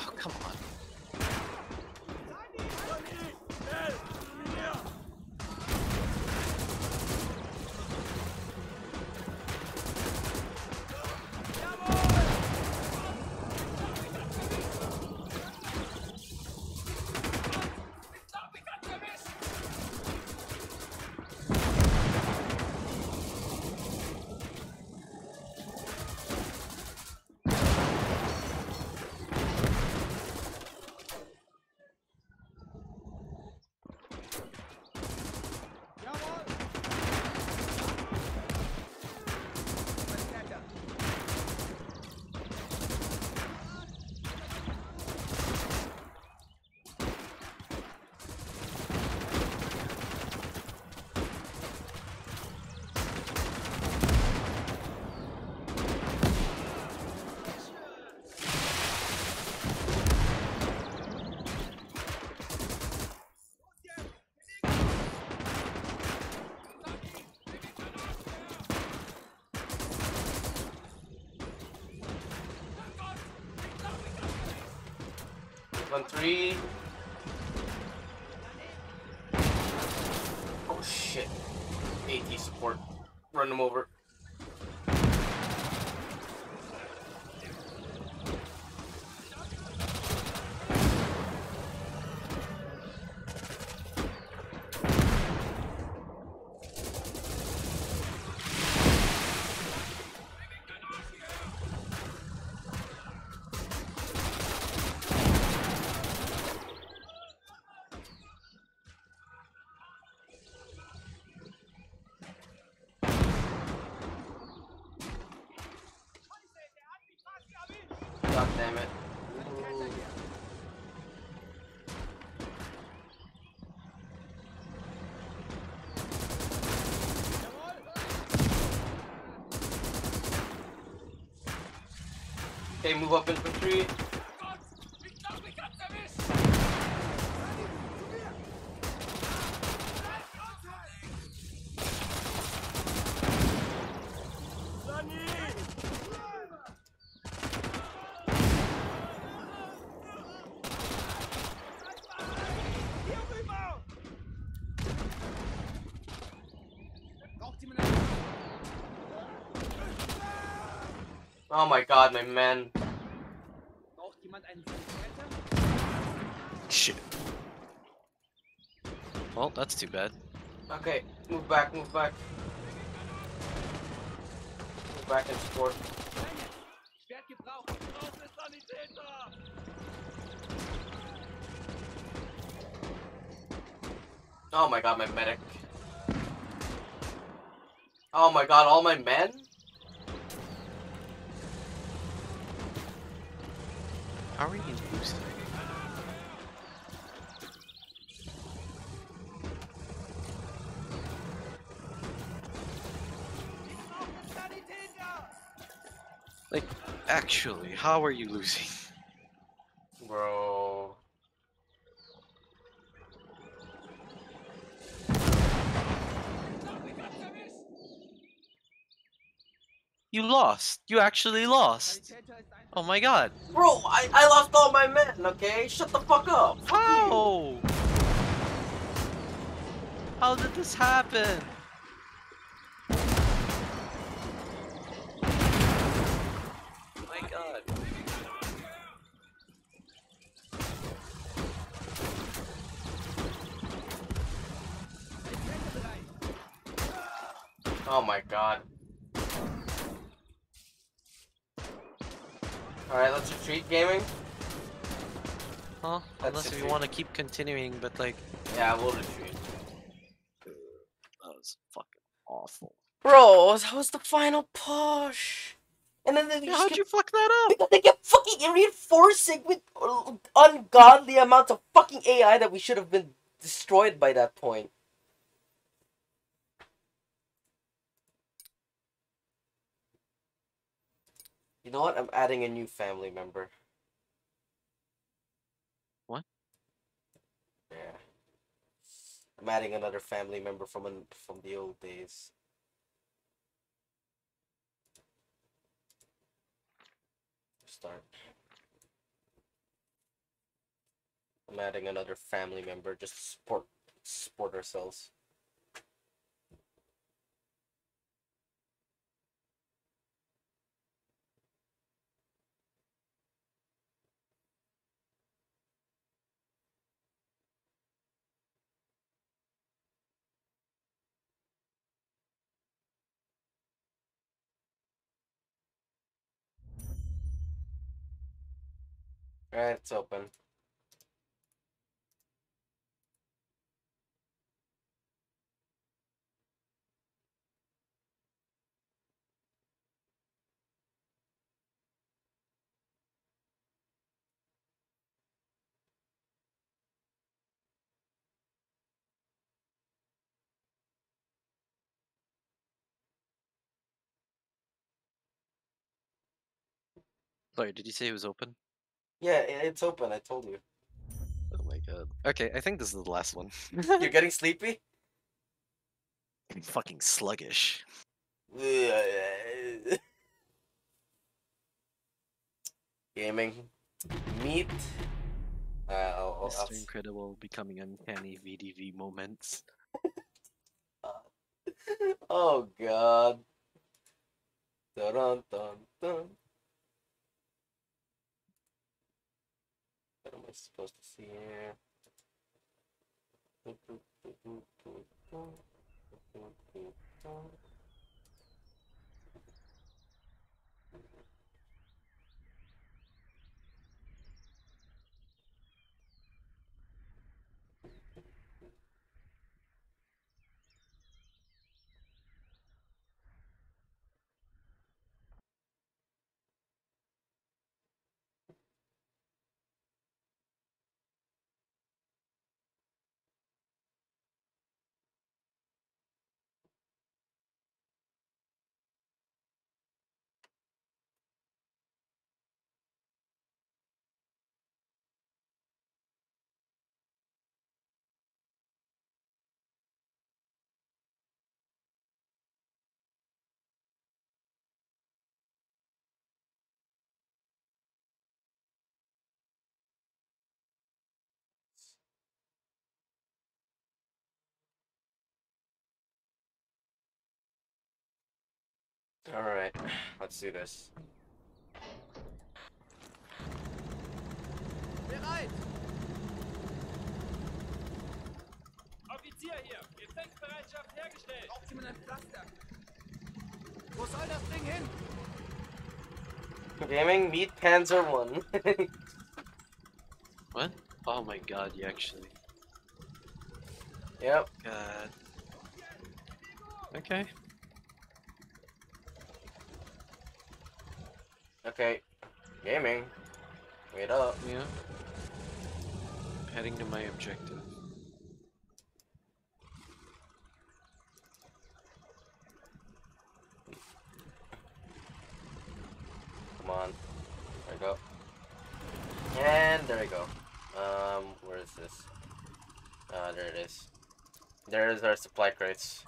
Oh come on. Sani! Schnell! Hier! Jawohl! One three. Oh shit. AT support. Run them over. God damn it. Okay, move up infantry. Oh my god, my man. Braucht jemand einen Sanitäter? Shit. That's too bad. Okay, move back, move back. Move back and support. Oh my god, my medic. Oh my god, all my men? Actually, how are you losing? Bro. You lost. You actually lost. Sanitäter ist ein Oh my god. Bro, I, I lost all my men, okay? Shut the fuck up. How? How did this happen? Keep continuing, but like, Yeah, we'll retreat. that was fucking awful. Bro, that was the final push. And then they Yeah, just how'd keep, you fuck that up? because they kept fucking reinforcing with uh, ungodly amounts of fucking AI that we should have been destroyed by that point. You know what? I'm adding a new family member. What? Yeah. I'm adding another family member from an, from the old days. Start. I'm adding another family member just to support support ourselves. Alright, it's open. Sorry, did you say it was open? Yeah, it's open, I told you. Oh my god. Okay, I think this is the last one. You're getting sleepy? I'm fucking sluggish. Gaming. Meat. Uh, I'll, I'll, I'll Mr. Incredible becoming uncanny VDV moments. Oh god. Dun dun dun dun. I supposed to see here? Alright, let's do this. Bereit! Offizier hier! Gefechtsbereitschaft hergestellt! Braucht jemand ein Pflaster? Wo soll das Ding hin? Gaming Meat Panzer 1. What? Oh my god, you actually. yep. God. Okay. Okay. Gaming. Wait up. Yeah. Heading to my objective. Come on. There we go. And there we go. Um, where is this? Ah, there it is. There's our supply crates.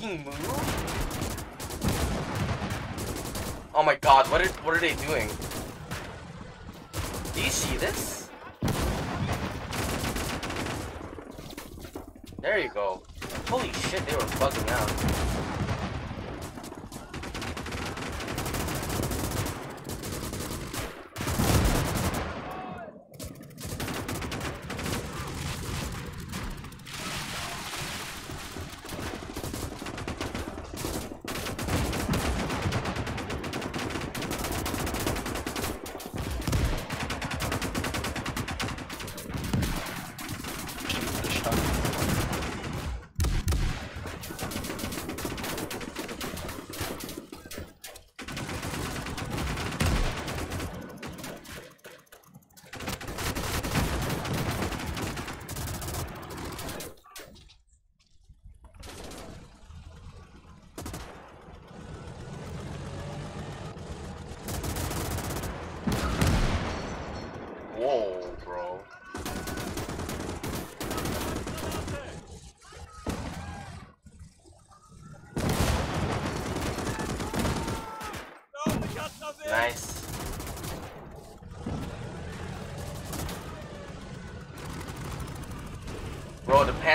fucking move? Oh my god, what are, what are they doing?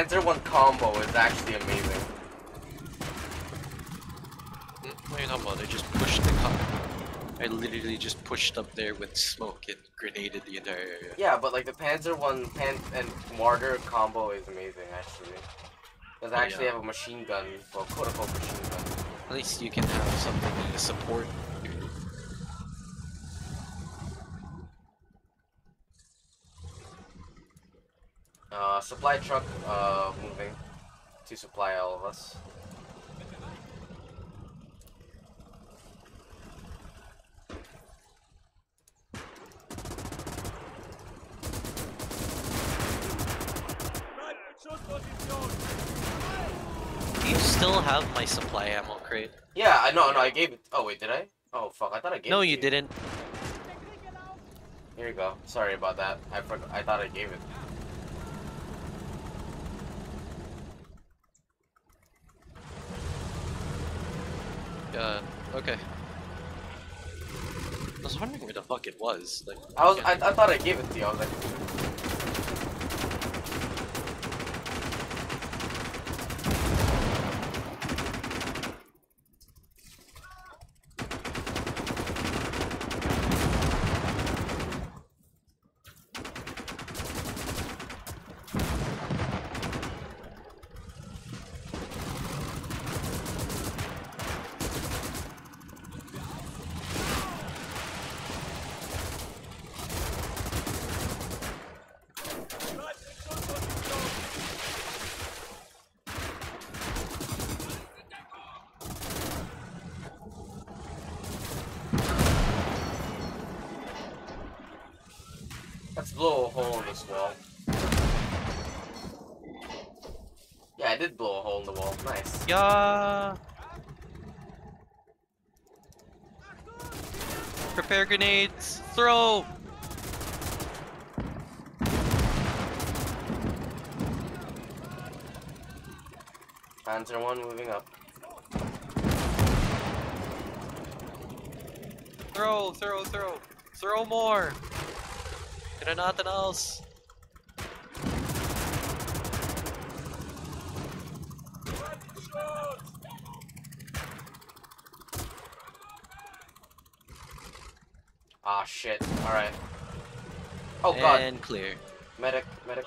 Panzer One combo is actually amazing. What are you talking about? I just pushed the. I literally just pushed up there with smoke and grenaded the entire area. Yeah, but like the Panzer One Pan and Marder combo is amazing actually. Does Oh, actually yeah. have a machine gun, well, quote unquote machine gun. At least you can have something to support. you. Uh, supply truck, uh, moving to supply all of us. Bleib in Schussposition. Do you still have my supply ammo crate? Yeah, I know, no, I gave it. Oh wait, did I? Oh fuck, I thought I gave. No, it to you didn't. Here you go. Sorry about that. I forgot. I thought I gave it. Uh, okay. I was wondering where the fuck it was. Like, I was. I. I thought I gave it to you. I was like, Bleib in Schussposition. let's blow a hole in this wall. Yeah, I did blow a hole in the wall. Nice. Yeah. Prepare grenades. Throw. Panzer one moving up. Throw. Throw. Throw. Throw more. Get a nothing else. Bleib in Schuss. Ah shit. All right. Oh god. And clear. Medic. Medic.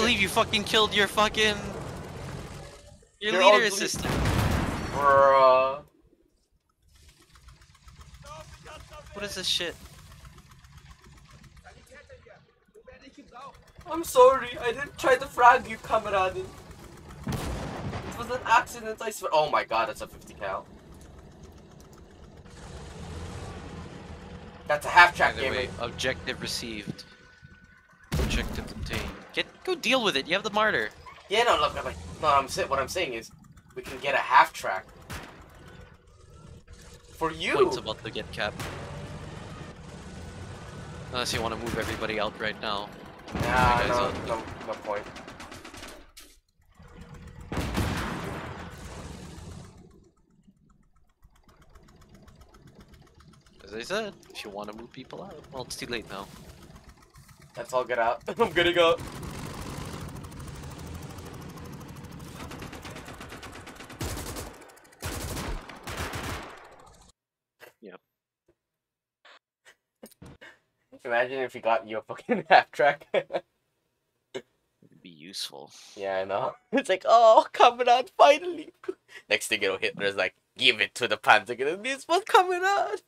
Believe you fucking killed your fucking your You're all leader ble- assistant. Bruh. Auf, ich hab's auf What is this shit? Sanitäter hier. Du werde ich gebraucht. I'm sorry. I didn't try to frag you, Kameraden. It was an accident. I swear. Oh my god, that's a 50 cal. That's a half track By the way, game. objective received. Objective obtained. Get go deal with it. You have the Marder. Yeah, no, look, like, no, I'm saying what I'm saying is, we can get a half track. For you. Points about to get capped. Unless you want to move everybody out right now. Nah, no, out. no, no point. As I said, if you want to move people out, well, it's too late now. Let's all get out. I'm gonna go. Yep. Imagine if you got you a fucking half track. It'd be useful. yeah, I know. It's like, oh, coming out finally. Next thing it'll hit, there's like, give it to the Panther. This one's coming out.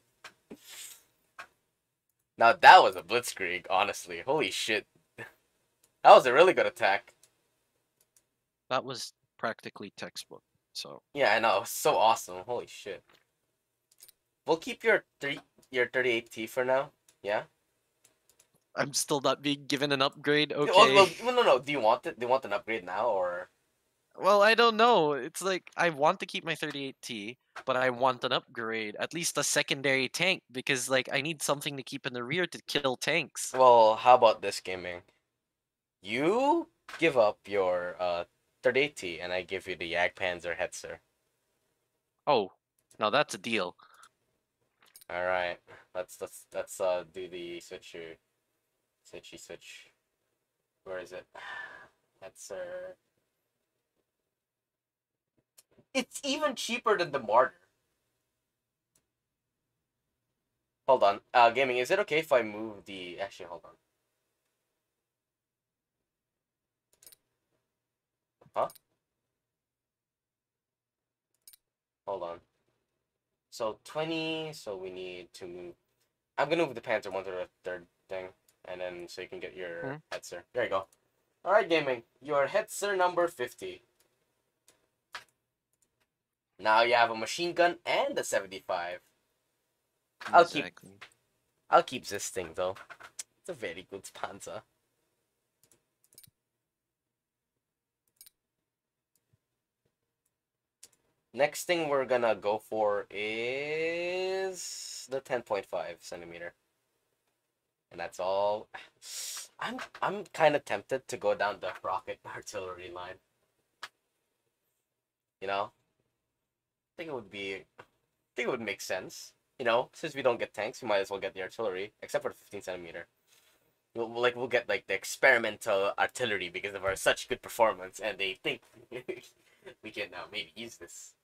Now that was a blitzkrieg, honestly. Holy shit. That was a really good attack. That was practically textbook. So Yeah, I know. So awesome. Holy shit. We'll keep your three your 38T for now. Yeah? I'm still not being given an upgrade. Okay. Well, no, no. Do you want it? Do you want an upgrade now or? Well, I don't know. It's like I want to keep my 38T, but I want an upgrade, at least a secondary tank, because like I need something to keep in the rear to kill tanks. Well, how about this gaming? You give up your uh 38T and I give you the Jagdpanzer Hetzer. Oh, now that's a deal. All right. Let's let's let's uh do the switcher, switchy switch. Where is it? That's Hetzer. It's even cheaper than the Marder. Hold on. Uh, gaming. Is it okay if I move the? Actually, hold on. Huh? Hold on. So 20, so we need to move. I'm gonna move the Panther one to the third thing, and then so you can get your Hmm. Hetzer. There you go. Alright, gaming. Your Hetzer number 50. Now you have a machine gun and a 75. I'll keep- I'll keep this thing though. It's a very good Panzer. Next thing we're gonna go for is the 10.5 centimeter. And that's all. I'm I'm kind of tempted to go down the rocket artillery line. You know, I think it would be, I think it would make sense. You know, since we don't get tanks, we might as well get the artillery, except for the 15 centimeter. We'll, we'll, like we'll get like the experimental artillery because of our such good performance, and they think we can now maybe use this.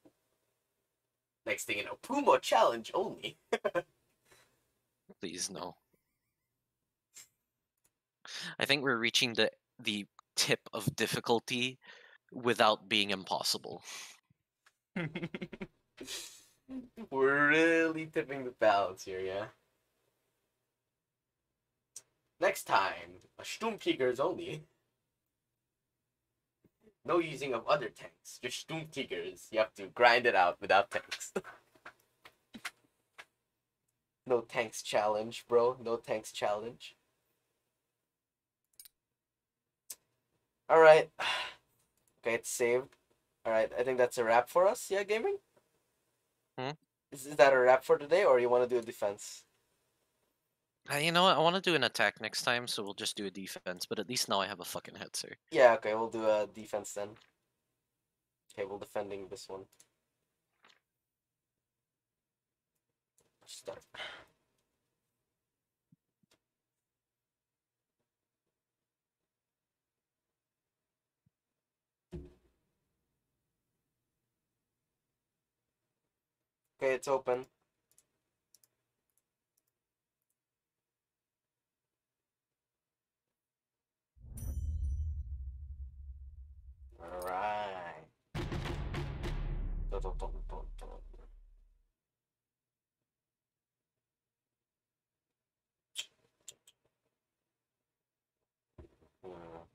Next thing you know, Puma challenge only. Please no. I think we're reaching the the tip of difficulty without being impossible. We're really tipping the balance here, yeah. Next time, a Sturmtigers only. No using of other tanks, just Sturmtigers. You have to grind it out without tanks. no tanks challenge, bro. No tanks challenge. Alright. Okay, it's saved. Alright, I think that's a wrap for us, yeah, gaming? Hmm? Is, is that a wrap for today, or you want to do a defense? Uh, you know what? I want to do an attack next time, so we'll just do a defense. But at least now I have a fucking hetzer. Yeah, okay, we'll do a defense then. Okay, we're defending this one. Start. Okay, it's open. Alright. Dun, dun, dun, dun, dun. Hmm.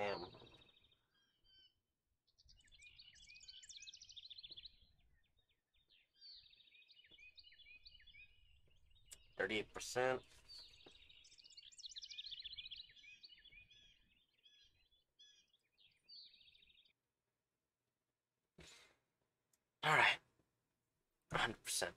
Damn. Thirty-eight percent. All right. Hundred percent.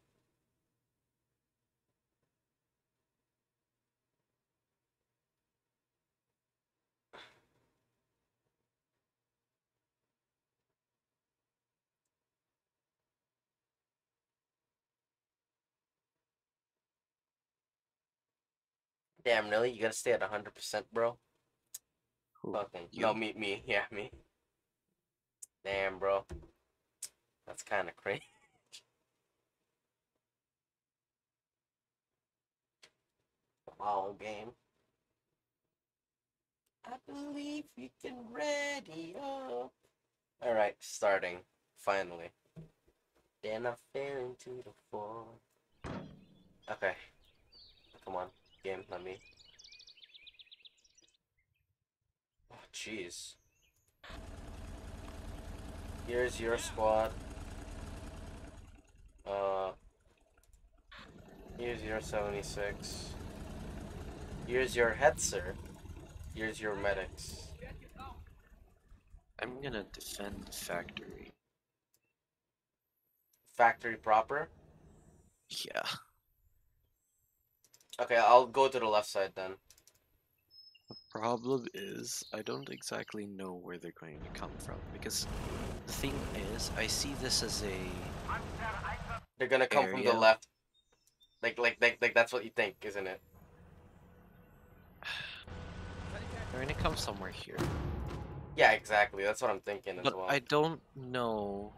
Damn, really? You gotta stay at hundred percent, bro. Who? Fucking You? no, me, me, yeah, me. Damn, bro. That's kind of crazy. Wow, game. I believe we can ready up. All right, starting finally. Then I fell into the floor. Okay. Come on, game, let me. Oh, jeez. Here's your squad. Uh. Here's your 76. Here's your Hetzer. Here's your medics. I'm gonna defend the factory. Factory proper. Yeah. Okay, I'll go to the left side then. The problem is, I don't exactly know where they're going to come from because the thing is, I see this as a They're gonna come from the left. Like, like, like, like that's what you think, isn't it? they're gonna come somewhere here, Yeah, exactly. That's what I'm thinking as but well. I don't know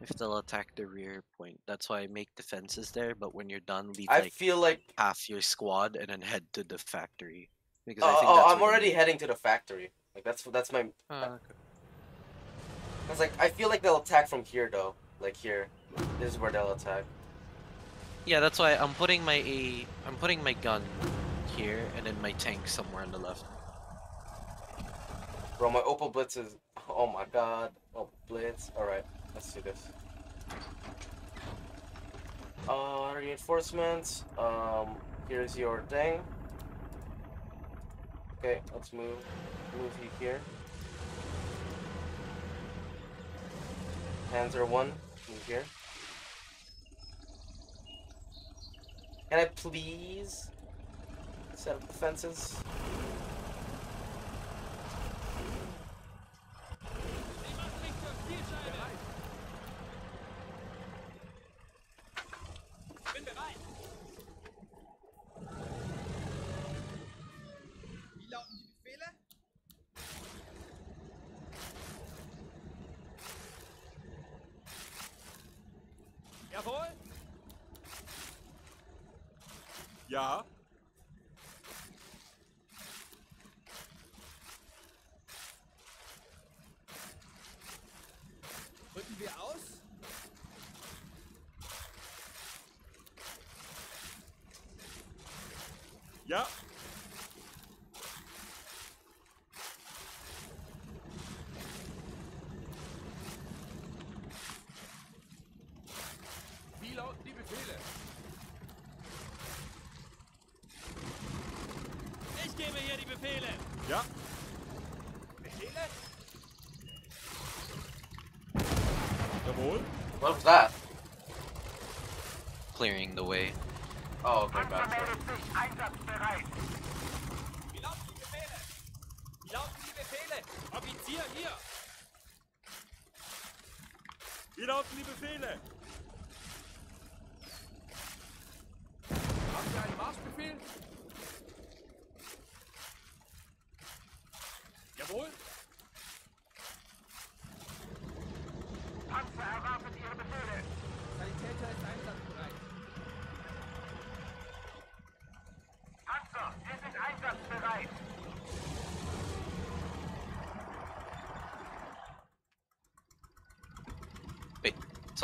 if they'll attack the rear point. That's why I make defenses there. But when you're done, leave I like feel like. half your squad and then head to the factory because Oh, I think oh, that's I'm where already they- heading to the factory. Like that's that's my. Ah, okay. Cause like I feel like they'll attack from here though. Like here, this is where they'll attack. Yeah, that's why I'm putting my a I'm putting my gun here and then my tank somewhere on the left. Bro, my Opel Blitz is. Oh my god. Opel Blitz. Alright, let's do this. Uh, reinforcements. Um, here's your thing. Okay, let's move. Move you here. Panzer 1, move here. Can I please set up the Sie macht mich zur Spielscheibe. Bin bereit. Wie lauten die Befehle? Jawohl. Ja. Rücken wir aus? Ja, Wie lauten die Befehle? Ich gebe Befehle. ja, Befehle? jawohl. What was that? Clearing the way. Oh, okay, gotcha. Wie lauten die Befehle? Wie lauten die Befehle? Offizier hier. Wie lauten die Befehle? Haben Sie einen Marschbefehl? Jawohl. Panzer erwartet Ihre Befehle. Sanitäter ist einsatzbereit. Panzer, wir sind einsatzbereit.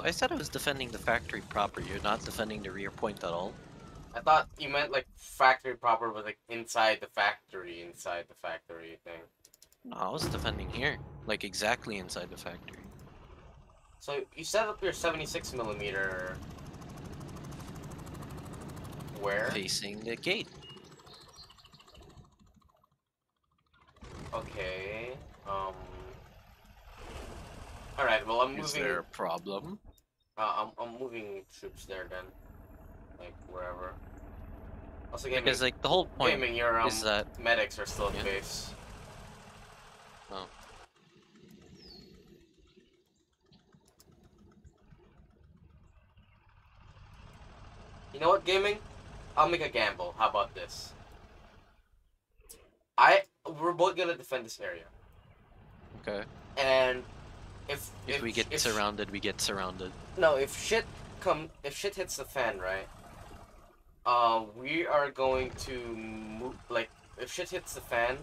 So I said I was defending the factory proper. You're not defending the rear point at all. I thought you meant like factory proper was like inside the factory, inside the factory thing. No, I was defending here, like exactly inside the factory. So you set up your 76 millimeter. Where? Facing the gate. Okay. Um. All right. Well, I'm Is moving. there a problem? Uh, I'm I'm moving troops there then, like wherever. Also, gaming. Because like the whole point gaming, your um, is that medics are still at Yeah. base. Oh. You know what, gaming? I'll make a gamble. How about this? I we're both gonna defend this area, okay. and if If, we get if, surrounded, we get surrounded. No, if shit come, if shit hits the fan, right? Uh, we are going to move. Like, if shit hits the fan,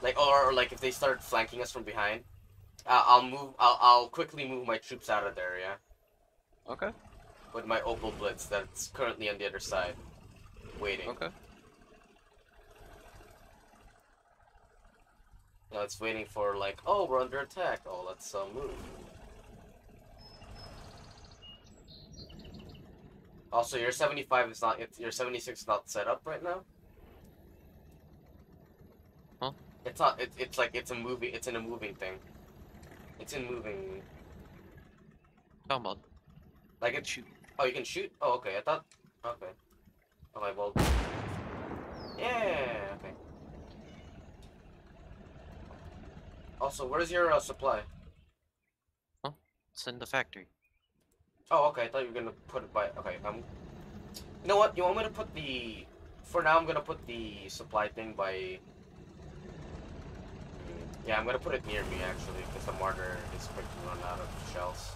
like, or, or like if they start flanking us from behind, uh, I'll move. I'll I'll quickly move my troops out of there. Yeah, Okay. with my Opel Blitz that's currently on the other side, waiting. Okay. Know, it's waiting for like, oh, we're under attack. Oh, let's uh, move. Also, your 75 is not. It's, your 76 is not set up right now. Huh? It's not. It, it's like it's a moving. It's in a moving thing. It's in moving. Come on. Like it. Shoot. Oh, you can shoot. Oh, okay. I thought. Okay. Okay. Well. Yeah. Okay. Also, where's your uh, supply? It's in the factory. Oh, okay. I thought you were gonna put it by. Okay, um. You know what? You want me to put the? For now, I'm gonna put the supply thing by. Hmm, Yeah, I'm gonna put it near me actually, because the Marder is quick to run out of shells.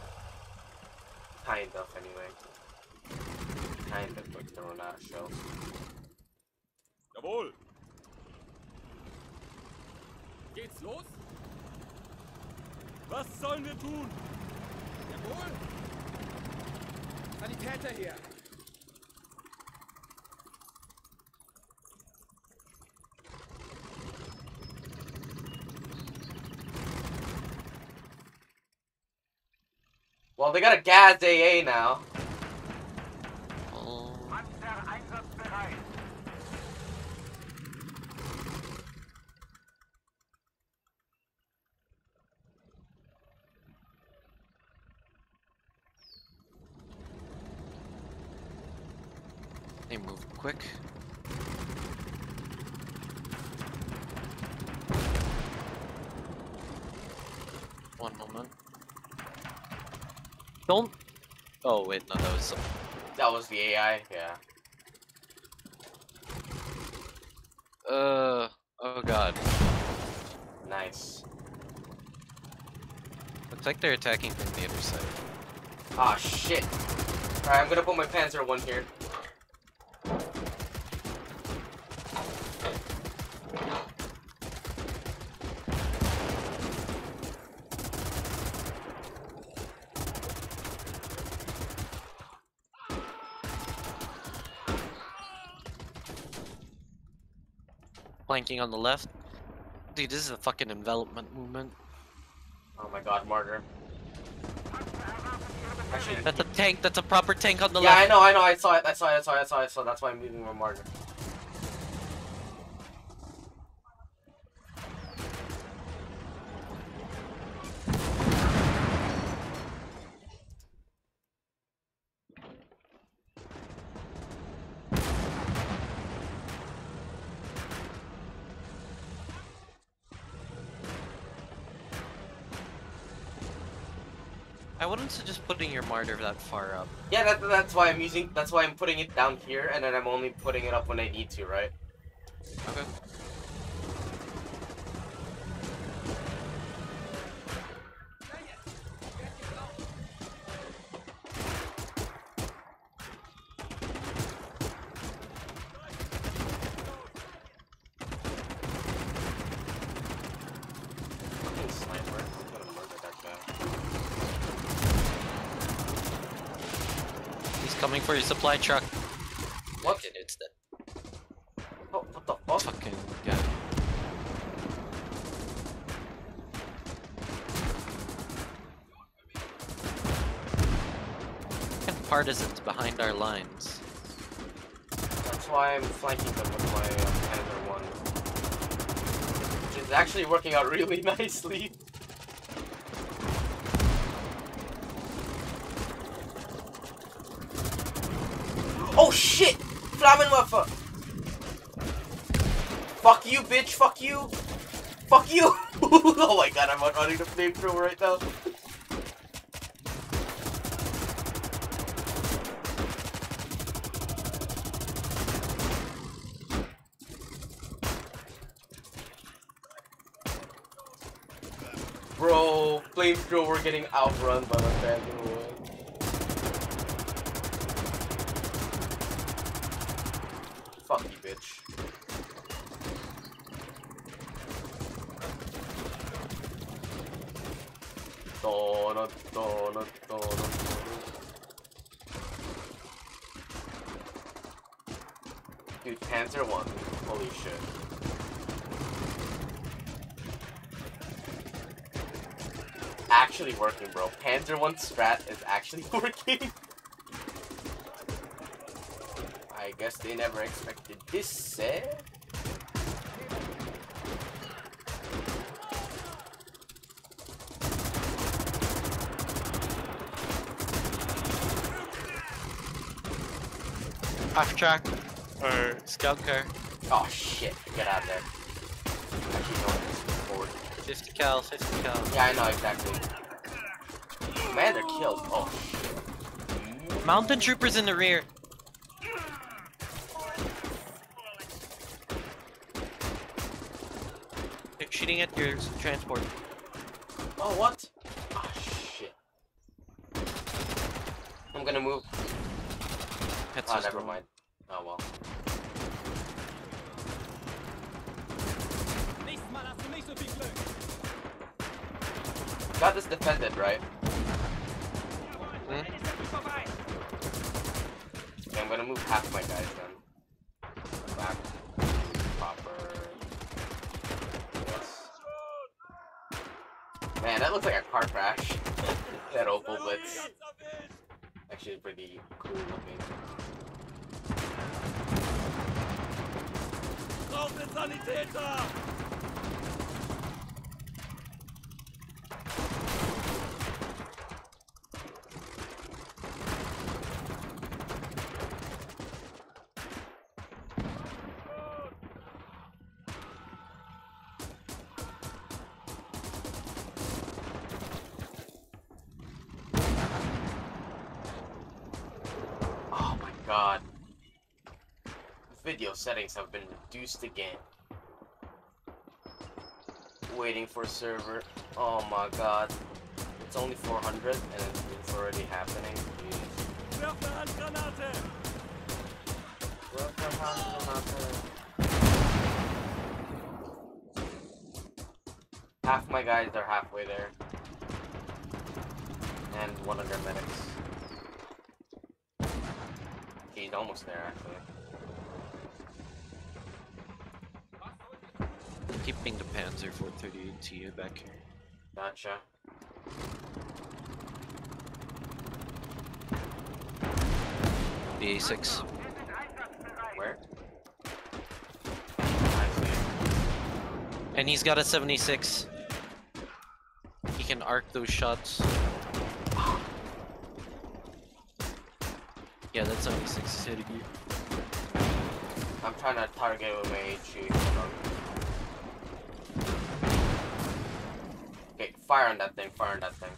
Kind of, anyway. Kind of quick to run out of shells. Jawohl. Geht's los? Was sollen wir tun? Jawohl. Sanitäter hier. Well, they got a Gaz AA now. Oh, Panzer einsatzbereit. they move quick. One moment. Don't. Oh wait, no, that was some. That was the AI. Yeah. Uh. Oh god. Nice. Looks like they're attacking from the other side. Ah, shit. Alright, I'm gonna put my Panzer one here. Flanking on the left. Dude, this is a fucking envelopment movement. Oh my god, Marder. Actually, That's a tank. That's a proper tank on the left. yeah, I know, I know, I saw it, I saw it, I saw it, I saw it, so that's why I'm moving my Marder. I wouldn't putting your Marder that far up. Yeah, that, that's why I'm using, that's why I'm putting it down here, and then I'm only putting it up when I need to, right? Okay. supply truck. Fucking it's dead. Oh, what the fuck? Fucking yeah. And partisans behind our lines. That's why I'm flanking them with my uh, Panzer one. Which is actually working out really nicely. Fuck you! Fuck you! oh my god, I'm running the flamethrower right now. Bro, flamethrower getting outrun by my Panzer One. Fuck you, bitch. Donna, donna, donna, Dude, Panzer 1. Holy shit. Actually working, bro. Panzer 1 strat is actually working. I guess they never expected this, eh? Half track or car. Oh shit, get out of there. Actually, no, it's forward. 50 cal, 50 cal. Yeah, I know exactly. Commander killed. Oh shit. Mountain troopers in the rear. They're shooting at your transport. Oh, what? Oh shit. I'm gonna move. That's Oh, just never wrong. mind. Oh well. Nächstes Mal hast du nicht so viel Glück. Got this defended, right? Hmm? Okay, I'm gonna move half my guys then. Back. Popper. Yes. Man, that looks like a car crash. that Opel Blitz. Actually pretty cool looking. Drauf den Sanitäter! Oh my god. Video settings have been reduced again. Waiting for server. Oh my god. It's only 400 and it's, already happening. Half my guys are halfway there. And one of their medics. He's almost there actually. Keeping the Panzer 438 to you back here. Gotcha. The A6. Where? And he's got a 76. He can arc those shots. Yeah, that 76 is hitting you. I'm trying to target with my HE. Hold on. Okay, fire on that thing, fire on that thing.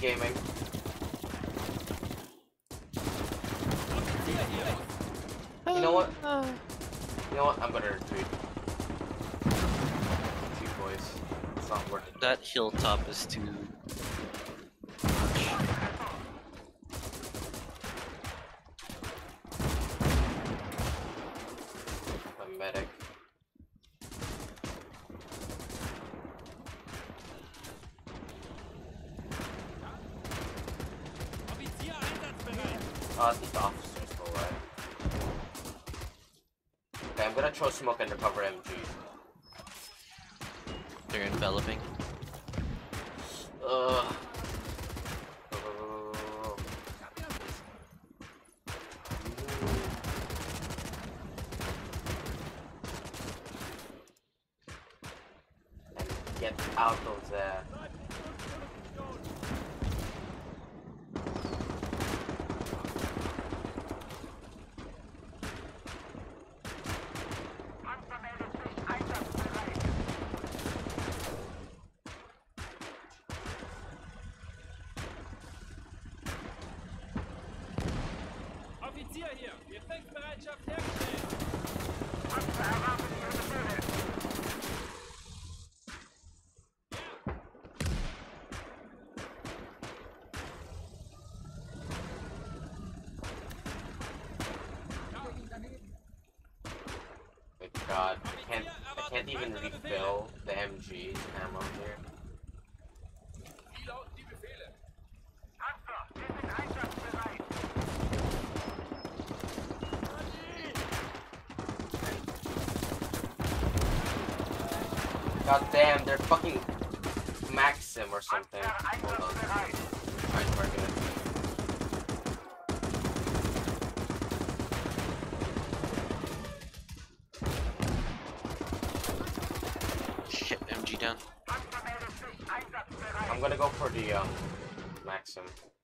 gaming. You know what? Uh, uh. You know what? I'm gonna retreat. Two boys. It's not. That hilltop is too get out of there. SMG ammo here. God damn, they're fucking Jackson.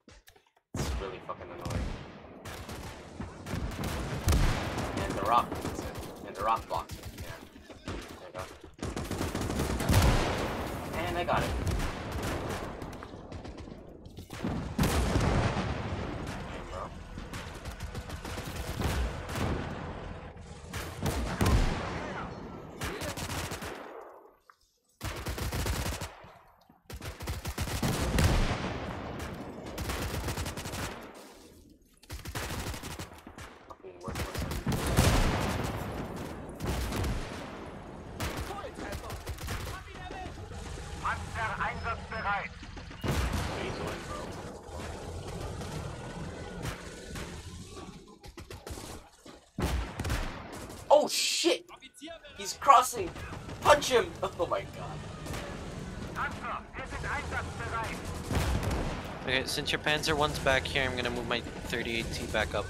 punch him! Oh my god. Okay, since your Panzer 1's back here, I'm gonna move my 38T back up.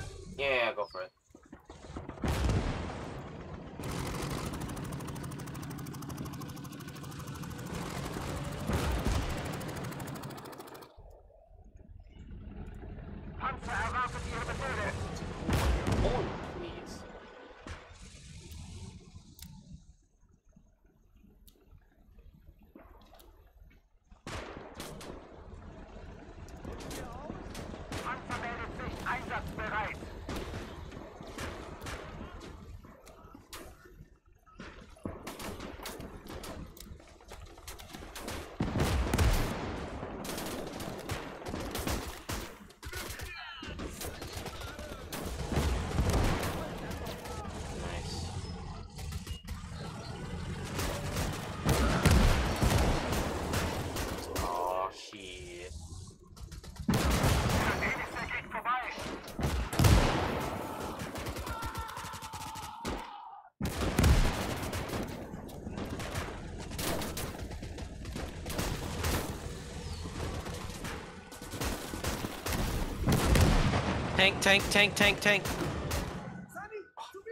Tank, tank, tank, tank, tank.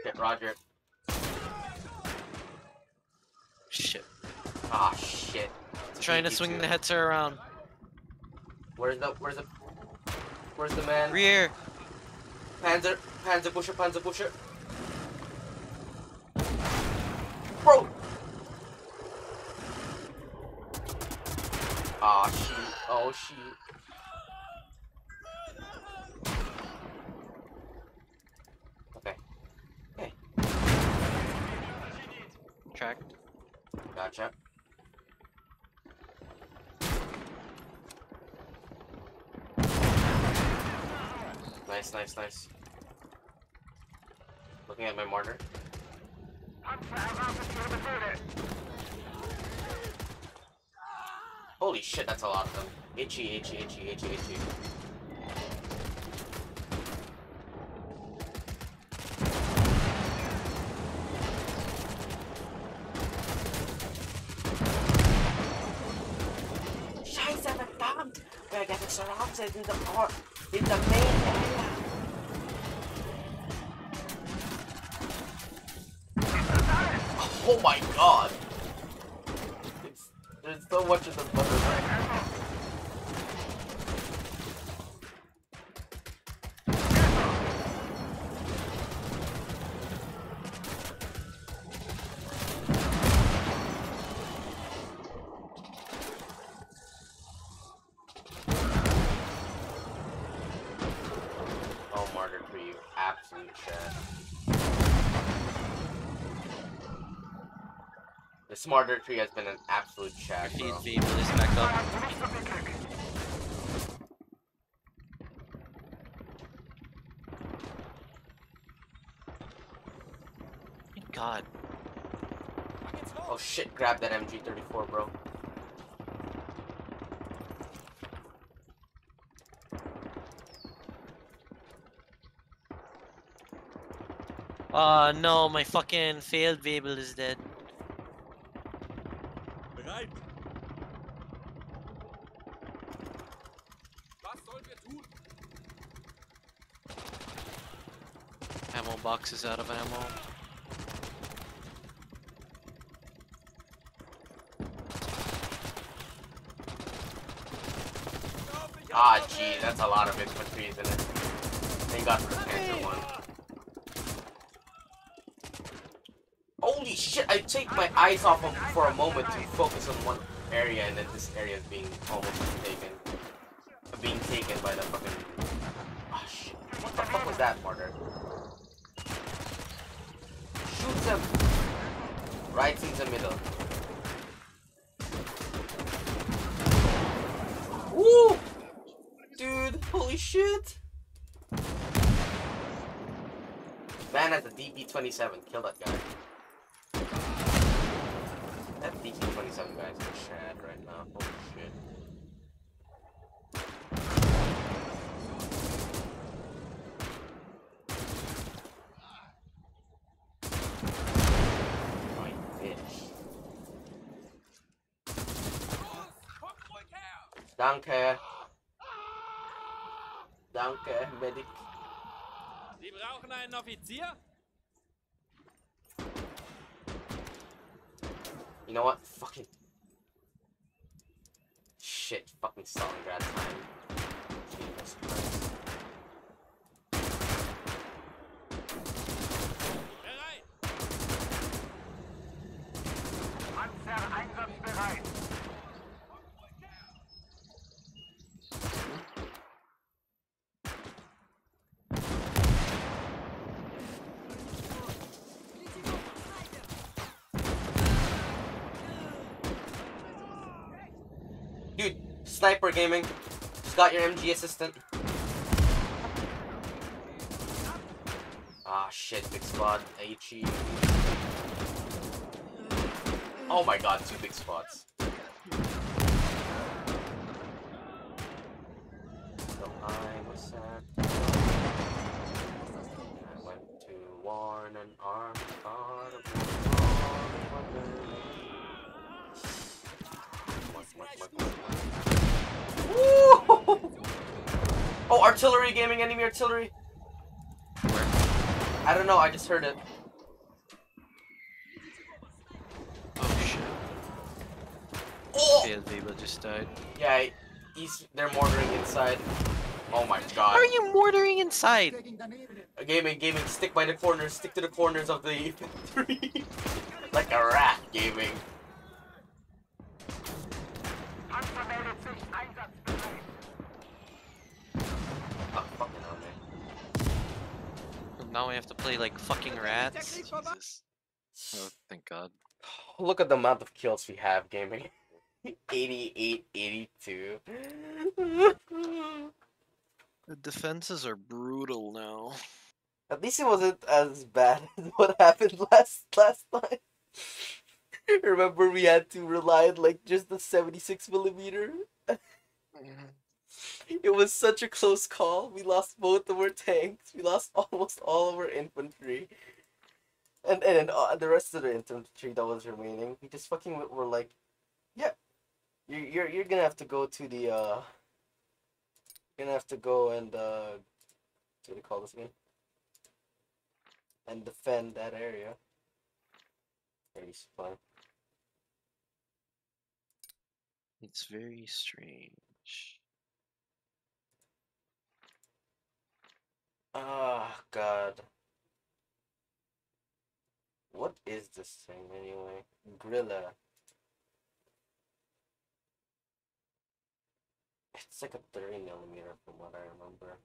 Hit Roger. Shit. Ah, oh, shit. It's Trying to swing the Hetzer around. Where's the, where's the, where's the man? Rear. Panzer, Panzerbüchse, Panzer pusher. Nice, nice, nice. Looking at my Befehle. Holy shit, that's a lot of them. Itchy, itchy, itchy, itchy, itchy. Scheiße, verdammt! We're surrounded in the in the main This Marder Tree has been an absolute check, Feed bro. Fable is back up. Feuert nicht so dickig. God. Oh shit, grab that MG34, bro. Oh no, my fucking Feldwebel is dead. Bereit! Was sollen wir tun? Is out of ammo. Ah, gee, that's a lot of infantry, isn't it? God for the Panzer one. Holy shit, I take my eyes off him for a moment to focus on one area and then this area is being almost taken. Being taken by the fucking... Ah, shit. What the fuck was that, Marder? Shoot them! Right in the middle. Woo! Dude, holy shit! Man has a DP27. Kill that guy. That DP27 guy is in Chad right now. Holy shit. My bitch. Kommt ruhig her! Danke. Danke, Medic. Sie brauchen einen Offizier? You know what? Fucking. Shit, fucking Stalingrad time. Jesus Christ. Bereit! Panzer einsatzbereit. Dude, Sniper Gaming. Just got your MG assistant. Ah, shit, big squad. HE. Oh my god, two big spots. So I was sad. I went to warn an armed guard of Mark, Oh, artillery gaming, enemy artillery. I don't know, I just heard it. Oh, oh! shit. Oh! Feldwebel just died. Yeah, he's they're mortaring inside. Oh my How god. are you mortaring inside? Gaming, gaming, stick by the corners, stick to the corners of the infantry. like a rat, gaming. Panzer meldet sich einsatzbereit. Oh, fucking hell, man. Now we have to play like fucking rats. Jesus. Oh, thank God. Look at the amount of kills we have, gaming. 88, 82. The defenses are brutal now. At least it wasn't as bad as what happened last last time. Remember we had to rely on like just the seventy six millimeter. Mm-hmm. It was such a close call. We lost both of our tanks. We lost almost all of our infantry. And and, uh, the rest of the infantry that was remaining, we just fucking were like, yeah, you're, you're you're gonna have to go to the uh. You're gonna have to go and uh, what do call this again? And defend that area. Very fun. It's very strange. Ah, God. What is this thing anyway? Grilla. It's like a 30 millimeter from what I remember.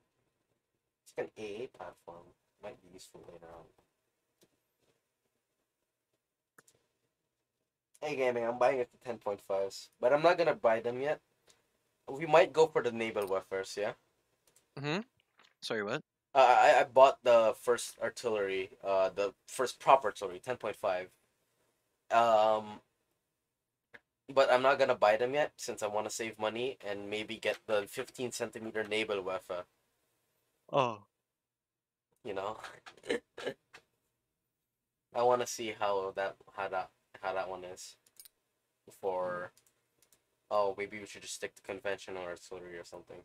It's like an AA platform. Might be useful later on. Hey gaming, I'm buying it to 10.5s, but I'm not gonna buy them yet. We might go for the Naval first, yeah? Mm-hmm. Sorry, what? Uh, I I bought the first artillery, uh, the first proper artillery, ten point five. Um, but I'm not gonna buy them yet since I want to save money and maybe get the fifteen centimeter Nebelwerfer. Oh. You know, I want to see how that how that how that one is. Before, oh, maybe we should just stick to conventional artillery or something.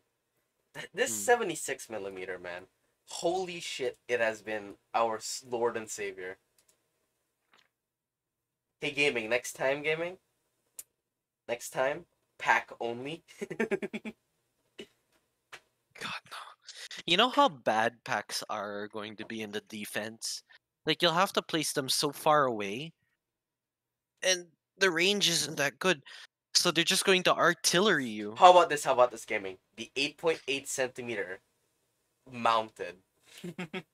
This seventy six millimeter man, holy shit! It has been our lord and savior. Hey, gaming. Next time, gaming. Next time, Pak only. God no. You know how bad Paks are going to be in the defense? Like you'll have to place them so far away. And the range isn't that good. So they're just going to artillery you. How about this? How about this gaming? The 8.8 centimeter mounted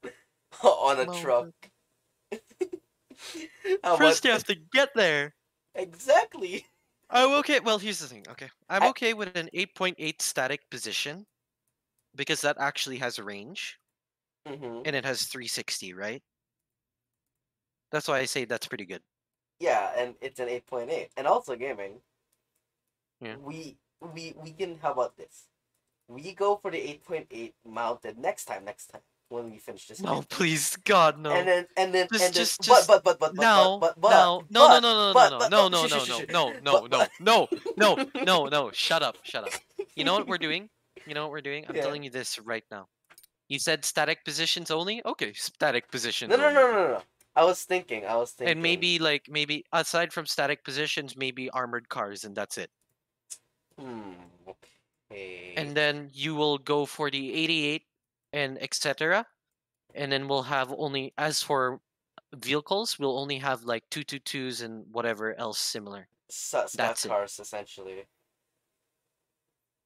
on a truck. First you have to get there. exactly? I'm okay. Well, here's the thing. Okay. I'm I- okay with an 8.8 static position because that actually has a range hmm and it has 360, right? That's why I say that's pretty good. Yeah, and it's an 8.8. And also gaming. Yeah. We we we can. How about this? We go for the 8.8 mounted next time. Next time when we finish this. No, please, God, no. And then and then Just- and then, just- but, just- but but but but no, but but no, but, no, no, but- no, no, but- no, but- no, oh, no, no, no, no, no, But- no, no, no, no, no. Shut up, shut up. You know what we're doing? You know what we're doing? I'm Yeah. telling you this right now. You said static positions only? Okay, static positions No, no, no, no, no. I was thinking. I was thinking. And maybe like maybe aside from static positions, maybe armored cars and that's it. Hmm. Okay. And then you will go for the 88 and etc. And then we'll have only as for vehicles, we'll only have like 222s and whatever else similar. Scout that's it. cars essentially.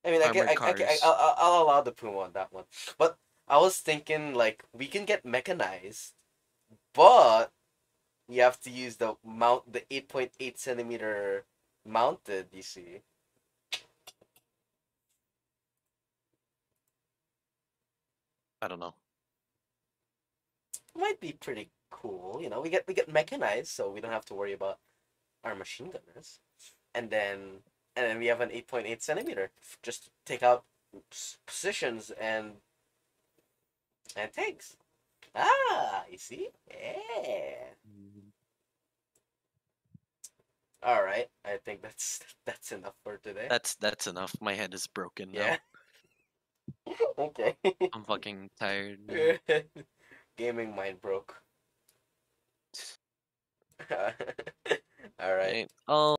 I mean, I can, Armored I, I, I. I'll, I'll- allow the Puma on that one, but I was thinking like we can get mechanized, but you have to use the mount, the eight point eight centimeter mounted. You see, I don't know. might be pretty cool. You know, we get we get mechanized, so we don't have to worry about our machine gunners, and then and then we have an eight point eight centimeter. Just to take out positions and and tanks. Ah, you see? Yeah. All right. I think that's that's enough for today. That's that's enough. My head is broken now. yeah. okay. I'm fucking tired. Gaming mind broke. All right. Oh.